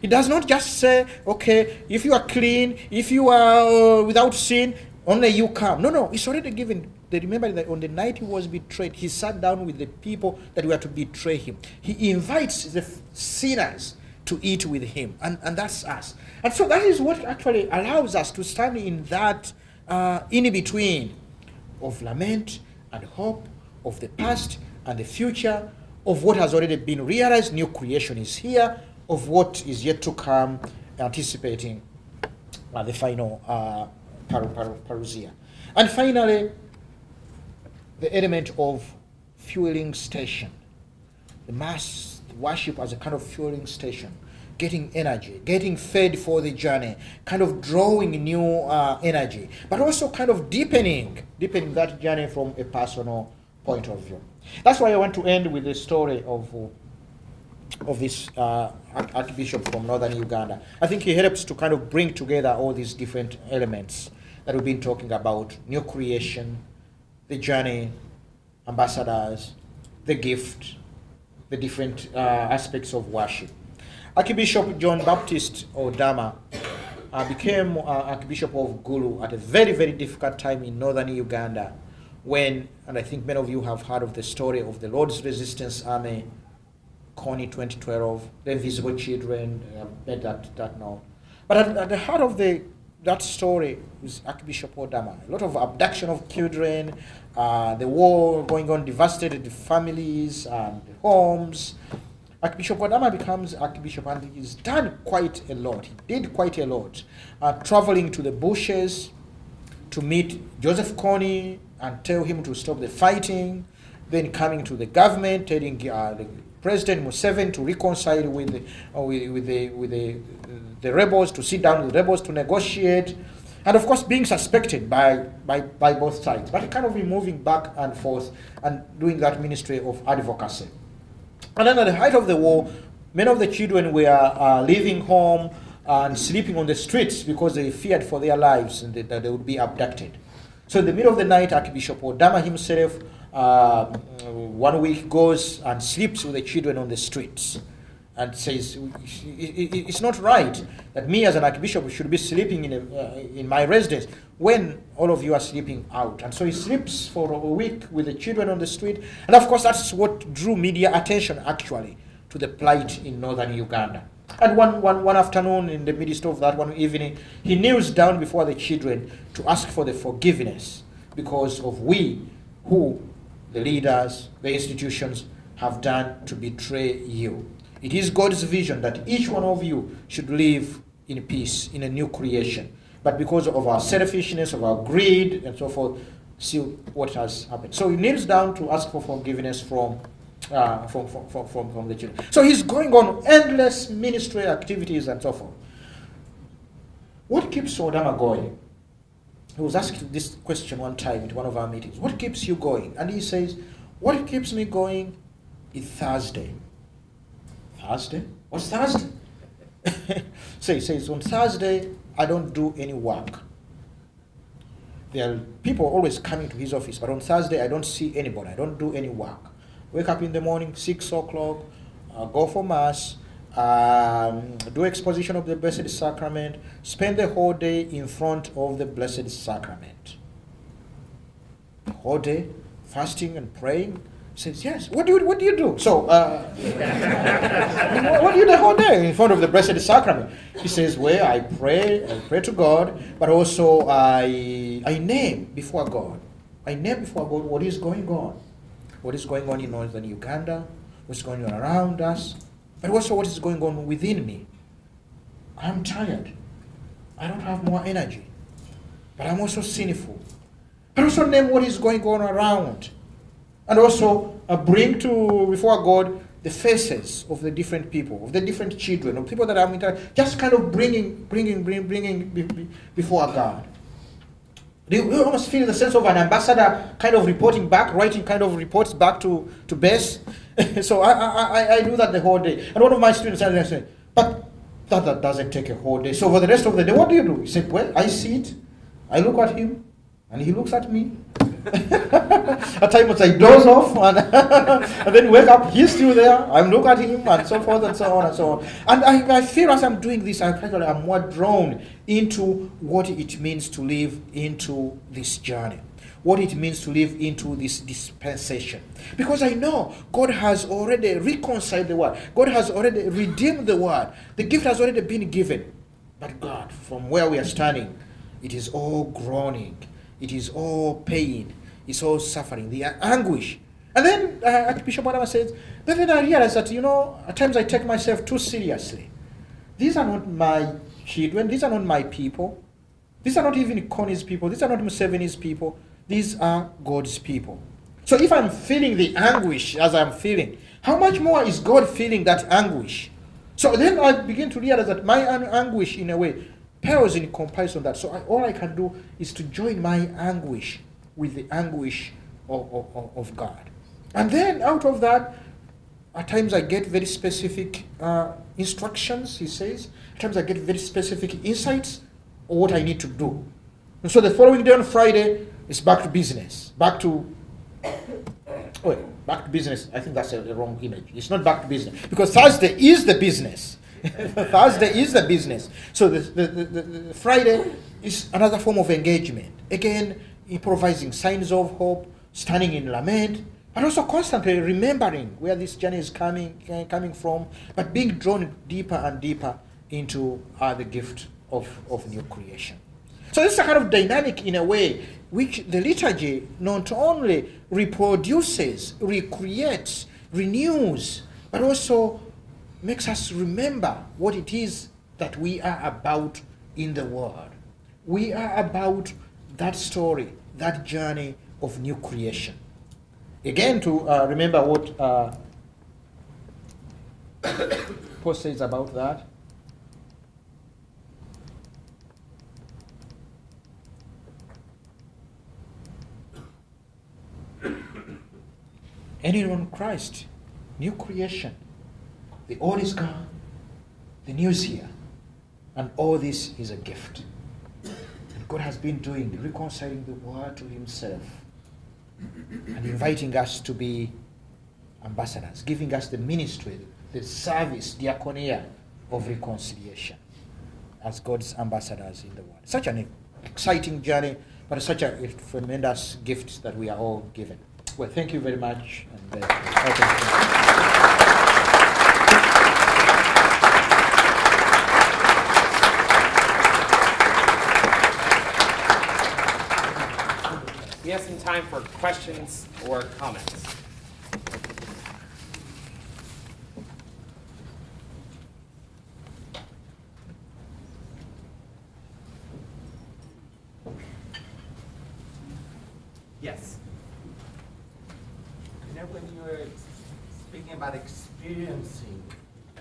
It does not just say, okay, if you are clean, if you are uh, without sin, only you come. No, no, it's already given. They remember that on the night he was betrayed, he sat down with the people that were to betray him. He invites the sinners to eat with him, and, and that's us. And so that is what actually allows us to stand in that uh, in between of lament and hope, of the past and the future, of what has already been realized, new creation is here, of what is yet to come, anticipating uh, the final uh, parousia. And finally, the element of fueling station. The mass worship as a kind of fueling station, getting energy, getting fed for the journey, kind of drawing new uh, energy, but also kind of deepening, deepening that journey from a personal point of view. That's why I want to end with the story of. Uh, of this uh, Archbishop from northern Uganda. I think he helps to kind of bring together all these different elements that we've been talking about new creation, the journey, ambassadors, the gift, the different uh, aspects of worship. Archbishop John Baptist Odama uh, became uh, Archbishop of Gulu at a very, very difficult time in northern Uganda when, and I think many of you have heard of the story of the Lord's Resistance Army Kony 2012, the Invisible Children, uh, that, that known. But at, at the heart of the, that story was Archbishop Odama. A lot of abduction of children, uh, the war going on devastated the families and the homes. Archbishop Odama becomes Archbishop and he's done quite a lot. He did quite a lot. Uh, traveling to the bushes to meet Joseph Kony and tell him to stop the fighting, then coming to the government, telling uh, the President Museveni to reconcile with the, uh, with, with, the, with the, the rebels, to sit down with the rebels to negotiate, and of course being suspected by, by, by both sides, but kind of be moving back and forth and doing that ministry of advocacy. And then at the height of the war, many of the children were uh, leaving home and sleeping on the streets because they feared for their lives and that they would be abducted. So in the middle of the night, Archbishop Odama himself, uh, one week goes and sleeps with the children on the streets. and says it's not right that me as an archbishop should be sleeping in, a, uh, in my residence when all of you are sleeping out. And so he sleeps for a week with the children on the street. And of course, that's what drew media attention actually to the plight in northern Uganda. And one, one, one afternoon, in the midst of that one evening, he kneels down before the children to ask for the forgiveness because of we who, the leaders, the institutions, have done to betray you. It is God's vision that each one of you should live in peace, in a new creation. But because of our selfishness, of our greed, and so forth, see what has happened. So he kneels down to ask for forgiveness from, uh, from, from, from, from, the children. So he's going on endless ministry activities and so forth. What keeps Odama going? He was asked this question one time at one of our meetings. What keeps you going? And he says, What keeps me going is Thursday. Thursday? What's Thursday? so he says, On Thursday, I don't do any work. There are people always coming to his office, but on Thursday, I don't see anybody. I don't do any work. Wake up in the morning, 6 o'clock, uh, go for Mass, um, do exposition of the Blessed Sacrament, spend the whole day in front of the Blessed Sacrament. Whole day, fasting and praying, says, Yes. What do you, what do, you do? So, uh, what, do you do the whole day in front of the Blessed Sacrament? He says, Well, I pray, I pray to God, but also I, I name before God. I name before God what is going on. What is going on in northern Uganda, what's going on around us, but also what is going on within me. I'm tired. I don't have more energy. But I'm also sinful. But also name what is going on around and also uh, bring to before God the faces of the different people, of the different children, of people that I'm inter- just kind of bringing, bringing, bringing, bringing before God. You almost feel the sense of an ambassador kind of reporting back, writing kind of reports back to, to base. so I, I, I do that the whole day. And one of my students said, but that, that doesn't take a whole day. So for the rest of the day, what do you do? He said, well, I see it, I look at him, and he looks at me. At times I doze off and, and, then wake up, he's still there. I look at him and so forth and so on and so on. And I, I feel as I'm doing this, I I'm more drawn into what it means to live into this journey. What it means to live into this dispensation. Because I know God has already reconciled the world. God has already redeemed the world. The gift has already been given. But God, from where we are standing, it is all groaning it is all pain. It's all suffering, the anguish. And then uh, Bishop Barnabas says, but then I realize that, you know, at times I take myself too seriously. These are not my children. These are not my people. These are not even Kony's people. These are not Museveni's people. These are God's people. So if I'm feeling the anguish as I'm feeling, how much more is God feeling that anguish? So then I begin to realize that my anguish, in a way, pales in comparison that. So I, all I can do is to join my anguish with the anguish of, of, of God. And then out of that, at times I get very specific uh, instructions, he says. At times I get very specific insights of what I need to do. And so the following day on Friday, it's back to business. Back to, wait, back to business. I think that's a, a wrong image. It's not back to business. Because Thursday is the business. Thursday is the business. So the, the, the, the, Friday is another form of engagement. Again, improvising signs of hope, standing in lament, but also constantly remembering where this journey is coming, uh, coming from, but being drawn deeper and deeper into uh, the gift of, of new creation. So this is a kind of dynamic in a way which the liturgy not only reproduces, recreates, renews, but also makes us remember what it is that we are about in the world. We are about that story, that journey of new creation. Again, to uh, remember what uh, Paul says about that. Anyone Christ, new creation. The old is gone, the new is here, and all this is a gift. And God has been doing, reconciling the world to Himself and inviting us to be ambassadors, giving us the ministry, the service, diaconia of reconciliation as God's ambassadors in the world. Such an exciting journey, but such a tremendous gift that we are all given. Well, thank you very much. And, uh, We have some time for questions or comments. Yes. You know, when you were speaking about experiencing uh,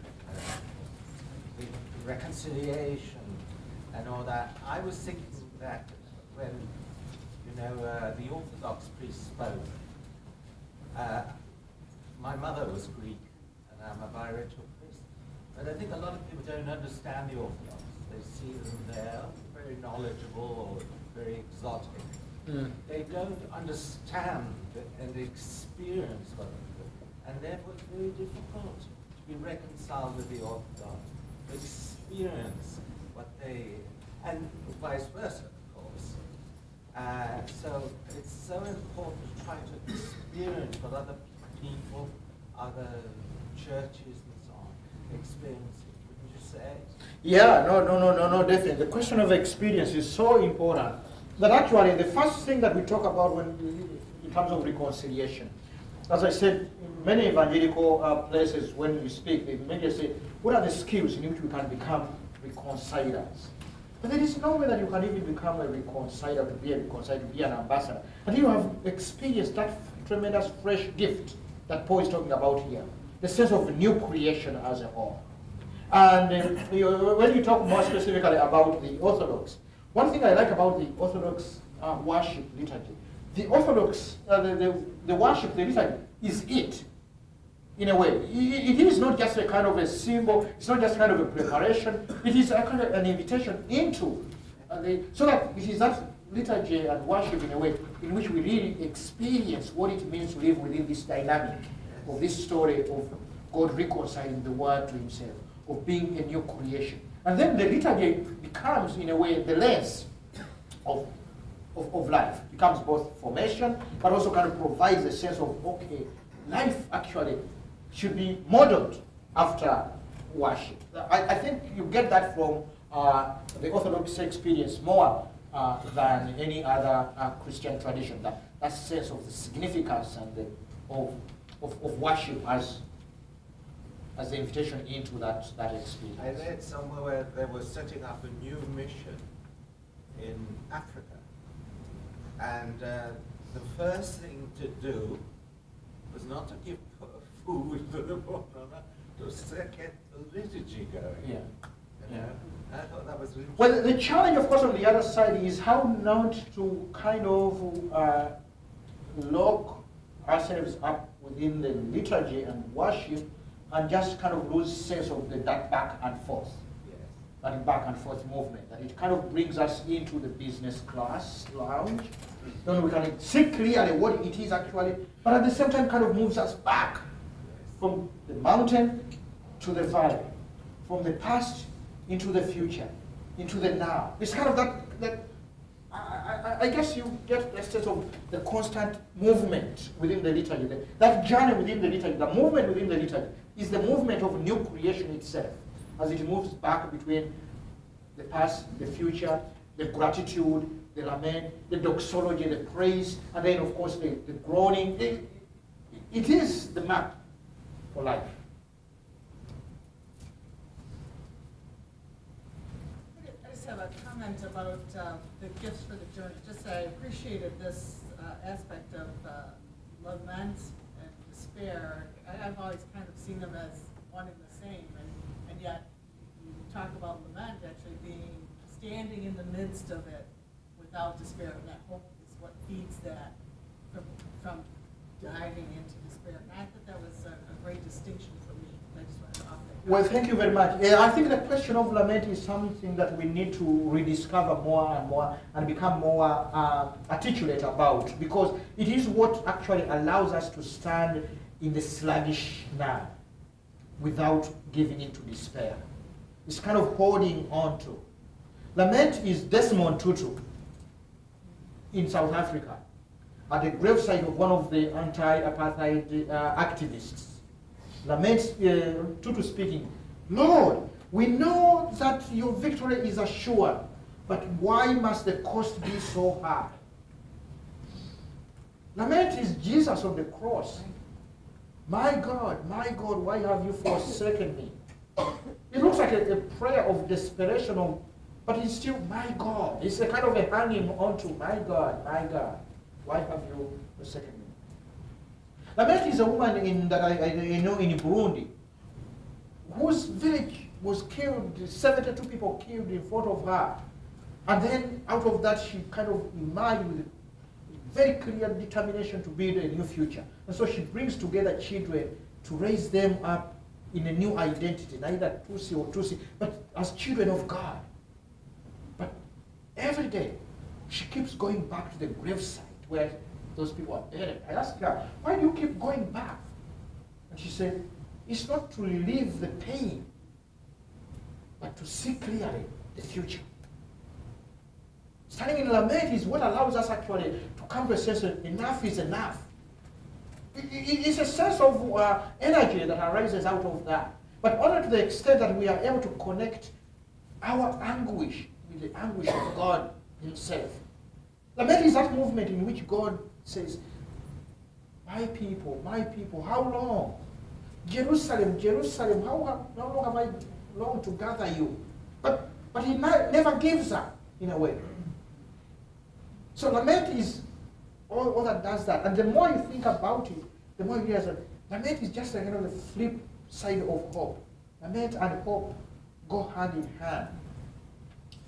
the reconciliation and all that, I was thinking that when, you know, uh, the Orthodox priest spoke, uh, my mother was Greek and I'm a biracial priest, but I think a lot of people don't understand the Orthodox. They see them there very knowledgeable or very exotic. Mm. They don't understand and experience what they do, and therefore it's very difficult to be reconciled with the Orthodox, to experience what they, and vice versa, of course. Uh, so it's so important to try to experience what other people, other churches and so on, experience. Wouldn't you say? Yeah, no, no, no, no, no, definitely. The question of experience is so important that actually the first thing that we talk about when in terms of reconciliation, as I said, many evangelical uh, places when we speak, they immediately say, what are the skills in which we can become reconcilers? But there is no way that you can even become a reconciler, to be a reconciler, to be an ambassador, until you have experienced that tremendous fresh gift that Paul is talking about here, the sense of new creation as a whole. And uh, you, when you talk more specifically about the Orthodox, one thing I like about the Orthodox uh, worship liturgy, the Orthodox, uh, the, the, the, worship, the liturgy, is it, in a way. It, is not just a kind of a symbol, it's not just kind of a preparation, it is a kind of an invitation into, uh, the, so that it is that liturgy and worship in a way in which we really experience what it means to live within this dynamic of this story of God reconciling the world to himself, of being a new creation. And then the liturgy becomes, in a way, the lens of, of, of life. It becomes both formation, but also kind of provides a sense of, okay, life actually should be modeled after worship. I, I think you get that from uh, the Orthodox experience more uh, than any other uh, Christian tradition. That, that sense of the significance and the, of, of, of worship as as the invitation into that, that experience. I read somewhere where they were setting up a new mission in Africa. And uh, the first thing to do was not to give to the poor, to get the liturgy going. Yeah. You know? I thought that was really Well, the challenge, of course, on the other side is how not to kind of uh, lock ourselves up within the liturgy and worship and just kind of lose sense of the, that back and forth, Yes. that back and forth movement. That it kind of brings us into the business class lounge. Then we can see clearly what it is actually, but at the same time kind of moves us back from the mountain to the valley, from the past into the future, into the now. It's kind of that, that I, I, I guess you get a sense of the constant movement within the liturgy. The- That journey within the liturgy, the movement within the liturgy, is the movement of new creation itself, as it moves back between the past, the future, the gratitude, the lament, the doxology, the praise, and then, of course, the, the groaning. It, it is the map for life. I just have a comment about uh, the gifts for the journey. Just I appreciated this uh, aspect of uh, lament and despair. I've always kind of seen them as one and the same, and, and yet you talk about lament actually being standing in the midst of it without despair, and that hope is what feeds that from, from diving into despair. I thought that was a great distinction for me. I just wanted to offer that. Well, thank you very much. Yeah, I think the question of lament is something that we need to rediscover more and more and become more uh, articulate about because it is what actually allows us to stand in the sluggish now. without giving into despair. It's kind of holding on to. Lament is Desmond Tutu in South Africa at the gravesite of one of the anti-apartheid uh, activists. Lament uh, Tutu speaking, Lord, we know that your victory is assured, but why must the cost be so high? Lament is Jesus on the cross. My God, my God, why have you forsaken me? It looks like a, a prayer of desperation, of, but it's still, my God. It's a kind of a hanging onto, my God, my God, why have you forsaken me? Lament is a woman in, that I, I know in Burundi whose village was killed, 72 people killed in front of her. And then out of that, she kind of emerged with very clear determination to build a new future. And so she brings together children to raise them up in a new identity, neither Tutsi or Tutsi, but as children of God. But every day, she keeps going back to the gravesite where those people are buried. I asked her, why do you keep going back? And she said, it's not to relieve the pain, but to see clearly the future. Standing in lament is what allows us actually to come to a sense of enough is enough. it's a sense of uh, energy that arises out of that. But only to the extent that we are able to connect our anguish with the anguish of God Himself. Lament is that movement in which God says, My people, my people, how long? Jerusalem, Jerusalem, how, how long have I longed to gather you? But, but He never gives up, in a way. So lament is all, all that does that. And the more you think about it, the more you realize that lament is just like kind of the flip side of hope. Lament and hope go hand in hand.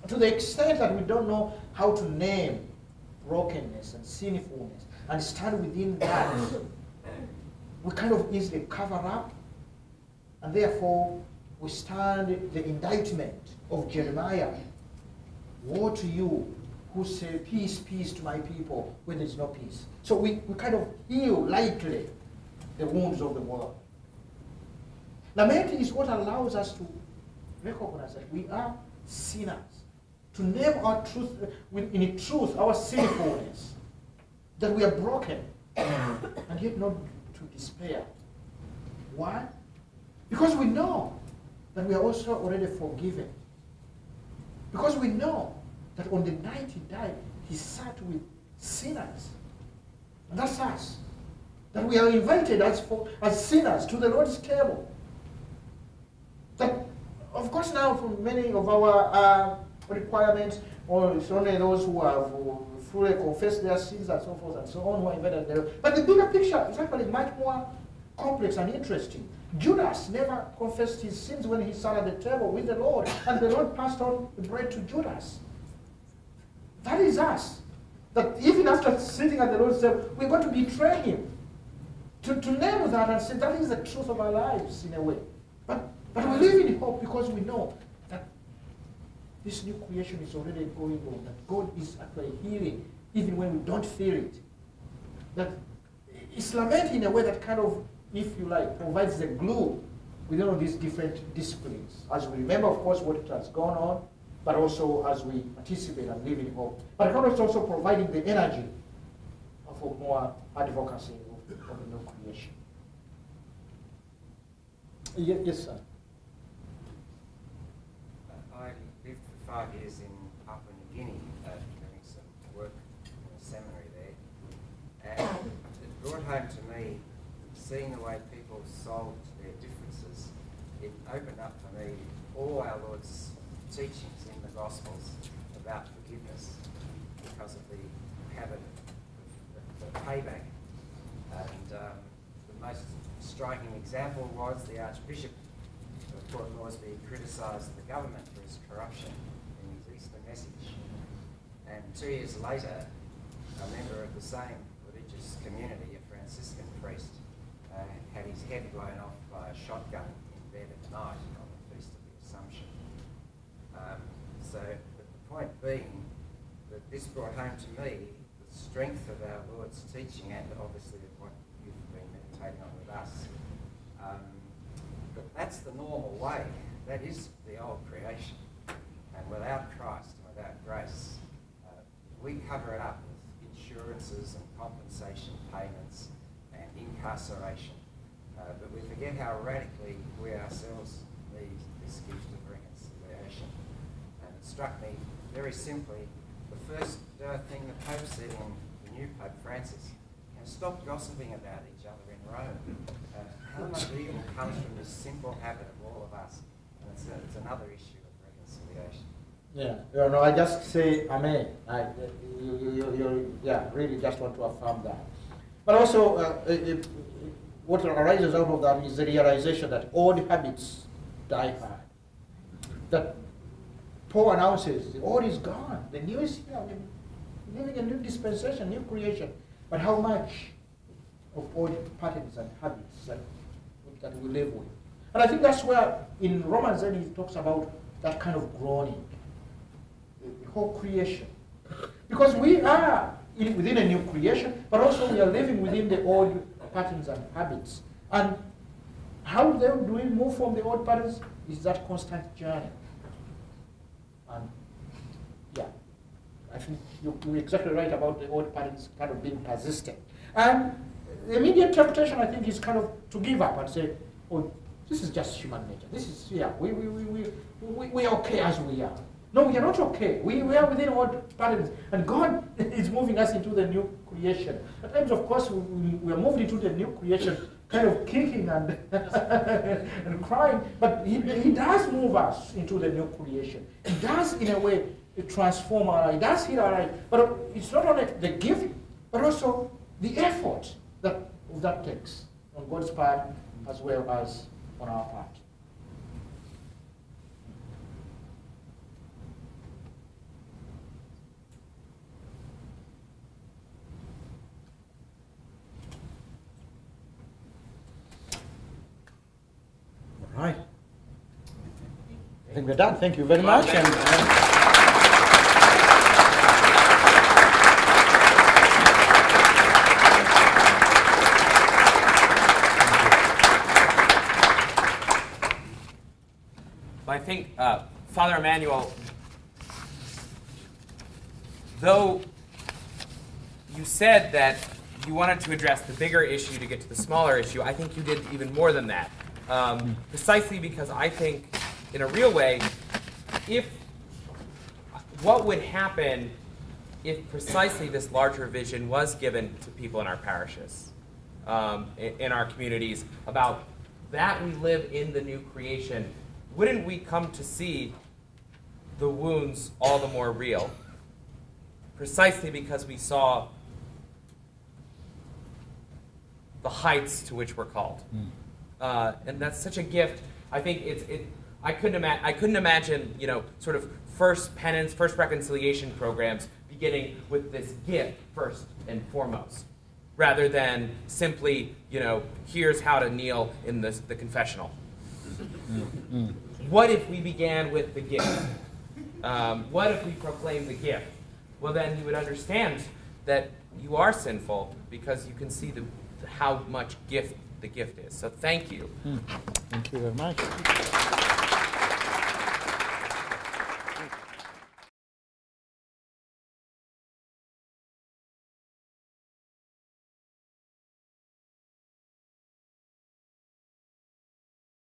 To the extent that we don't know how to name brokenness and sinfulness and stand within that, we kind of easily cover up. And therefore, we stand the indictment of Jeremiah. Woe to you who say, Peace, peace to my people, when there's no peace. So we, we kind of heal lightly the wounds of the world. Lament is what allows us to recognize that we are sinners, to name our truth, uh, in truth, our sinfulness, that we are broken, and yet not to despair. Why? Because we know that we are also already forgiven. Because we know that on the night he died, he sat with sinners. And that's us. That we are invited as, for, as sinners to the Lord's table. That, of course, now for many of our uh, requirements, or it's only those who have fully confessed their sins and so forth and so on who are invited there. But the bigger picture is actually much more complex and interesting. Judas never confessed his sins when he sat at the table with the Lord, and the Lord passed on the bread to Judas. That is us. That even after sitting at the Lord's table, we're going to betray him. To, to name that and say that is the truth of our lives in a way. But, but we live in hope because we know this new creation is already going on, that God is actually healing even when we don't feel it. That it's lament in a way that kind of, if you like, provides the glue within all these different disciplines. As we remember, of course, what has gone on, but also as we participate and live in hope. But God is also providing the energy for more advocacy of, of the new creation. Yes, sir. I lived for five years in Papua New Guinea, uh, doing some work in a seminary there, and it brought home to me seeing the way people solved their differences. It opened up for me all our Lord's teachings in the Gospels about forgiveness because of the habit of, the payback. And um, the most striking example was the Archbishop of Port Moresby criticised the government for its corruption message. And two years later, a member of the same religious community, a Franciscan priest, uh, had his head blown off by a shotgun in bed at night on the Feast of the Assumption. Um, so the point being that this brought home to me the strength of our Lord's teaching and obviously what you've been meditating on with us. Um, the that's the normal way. That is the old creation. And without Christ without grace, uh, we cover it up with insurances and compensation payments and incarceration. Uh, but we forget how radically we ourselves need this gift of reconciliation. And it struck me very simply the first uh, thing the Pope said in the new Pope Francis stop gossiping about each other in Rome. Uh, how much evil comes from this simple habit of all of us? And it's, a, it's another issue of reconciliation. Yeah, you know, I just say amen. I, you, you, you, yeah, really just want to affirm that. But also, uh, it, what arises out of that is the realization that old habits die hard. That Paul announces the old is gone, the new is here. Living a new dispensation, new creation. But how much of old patterns and habits that, that we live with? And I think that's where in Romans 8 he talks about that kind of groaning whole creation. Because we are in, within a new creation, but also we are living within the old patterns and habits. And how then do we move from the old patterns is that constant journey. And yeah, I think you, you're exactly right about the old patterns kind of being persistent. And the immediate temptation, I think, is kind of to give up and say, oh, this is just human nature. This is, yeah, we, we, we, we, we, we are okay as we are. No, we are not okay. We, we are within old patterns. And God is moving us into the new creation. At times, of course, we, we are moved into the new creation, kind of kicking and, and crying. But he, he does move us into the new creation. He does, in a way, transform our life. He does heal our life. But it's not only the gift, but also the effort that that takes on God's part as well as on our part. All right. I think we're done. Thank you very much. And, uh, I think uh, Father Emmanuel, though you said that you wanted to address the bigger issue to get to the smaller issue, I think you did even more than that. Um, precisely because I think, in a real way, if what would happen if precisely this larger vision was given to people in our parishes, um, in, in our communities, about that we live in the new creation, wouldn't we come to see the wounds all the more real? Precisely because we saw the heights to which we're called. Uh, and that's such a gift. I think it's it. I couldn't imagine. I couldn't imagine, you know, sort of first penance, first reconciliation programs beginning with this gift first and foremost, rather than simply, you know, here's how to kneel in the, the confessional. What if we began with the gift? Um, what if we proclaim the gift? Well, then you would understand that you are sinful because you can see the, how much gift the gift is. So thank you. Thank you very much.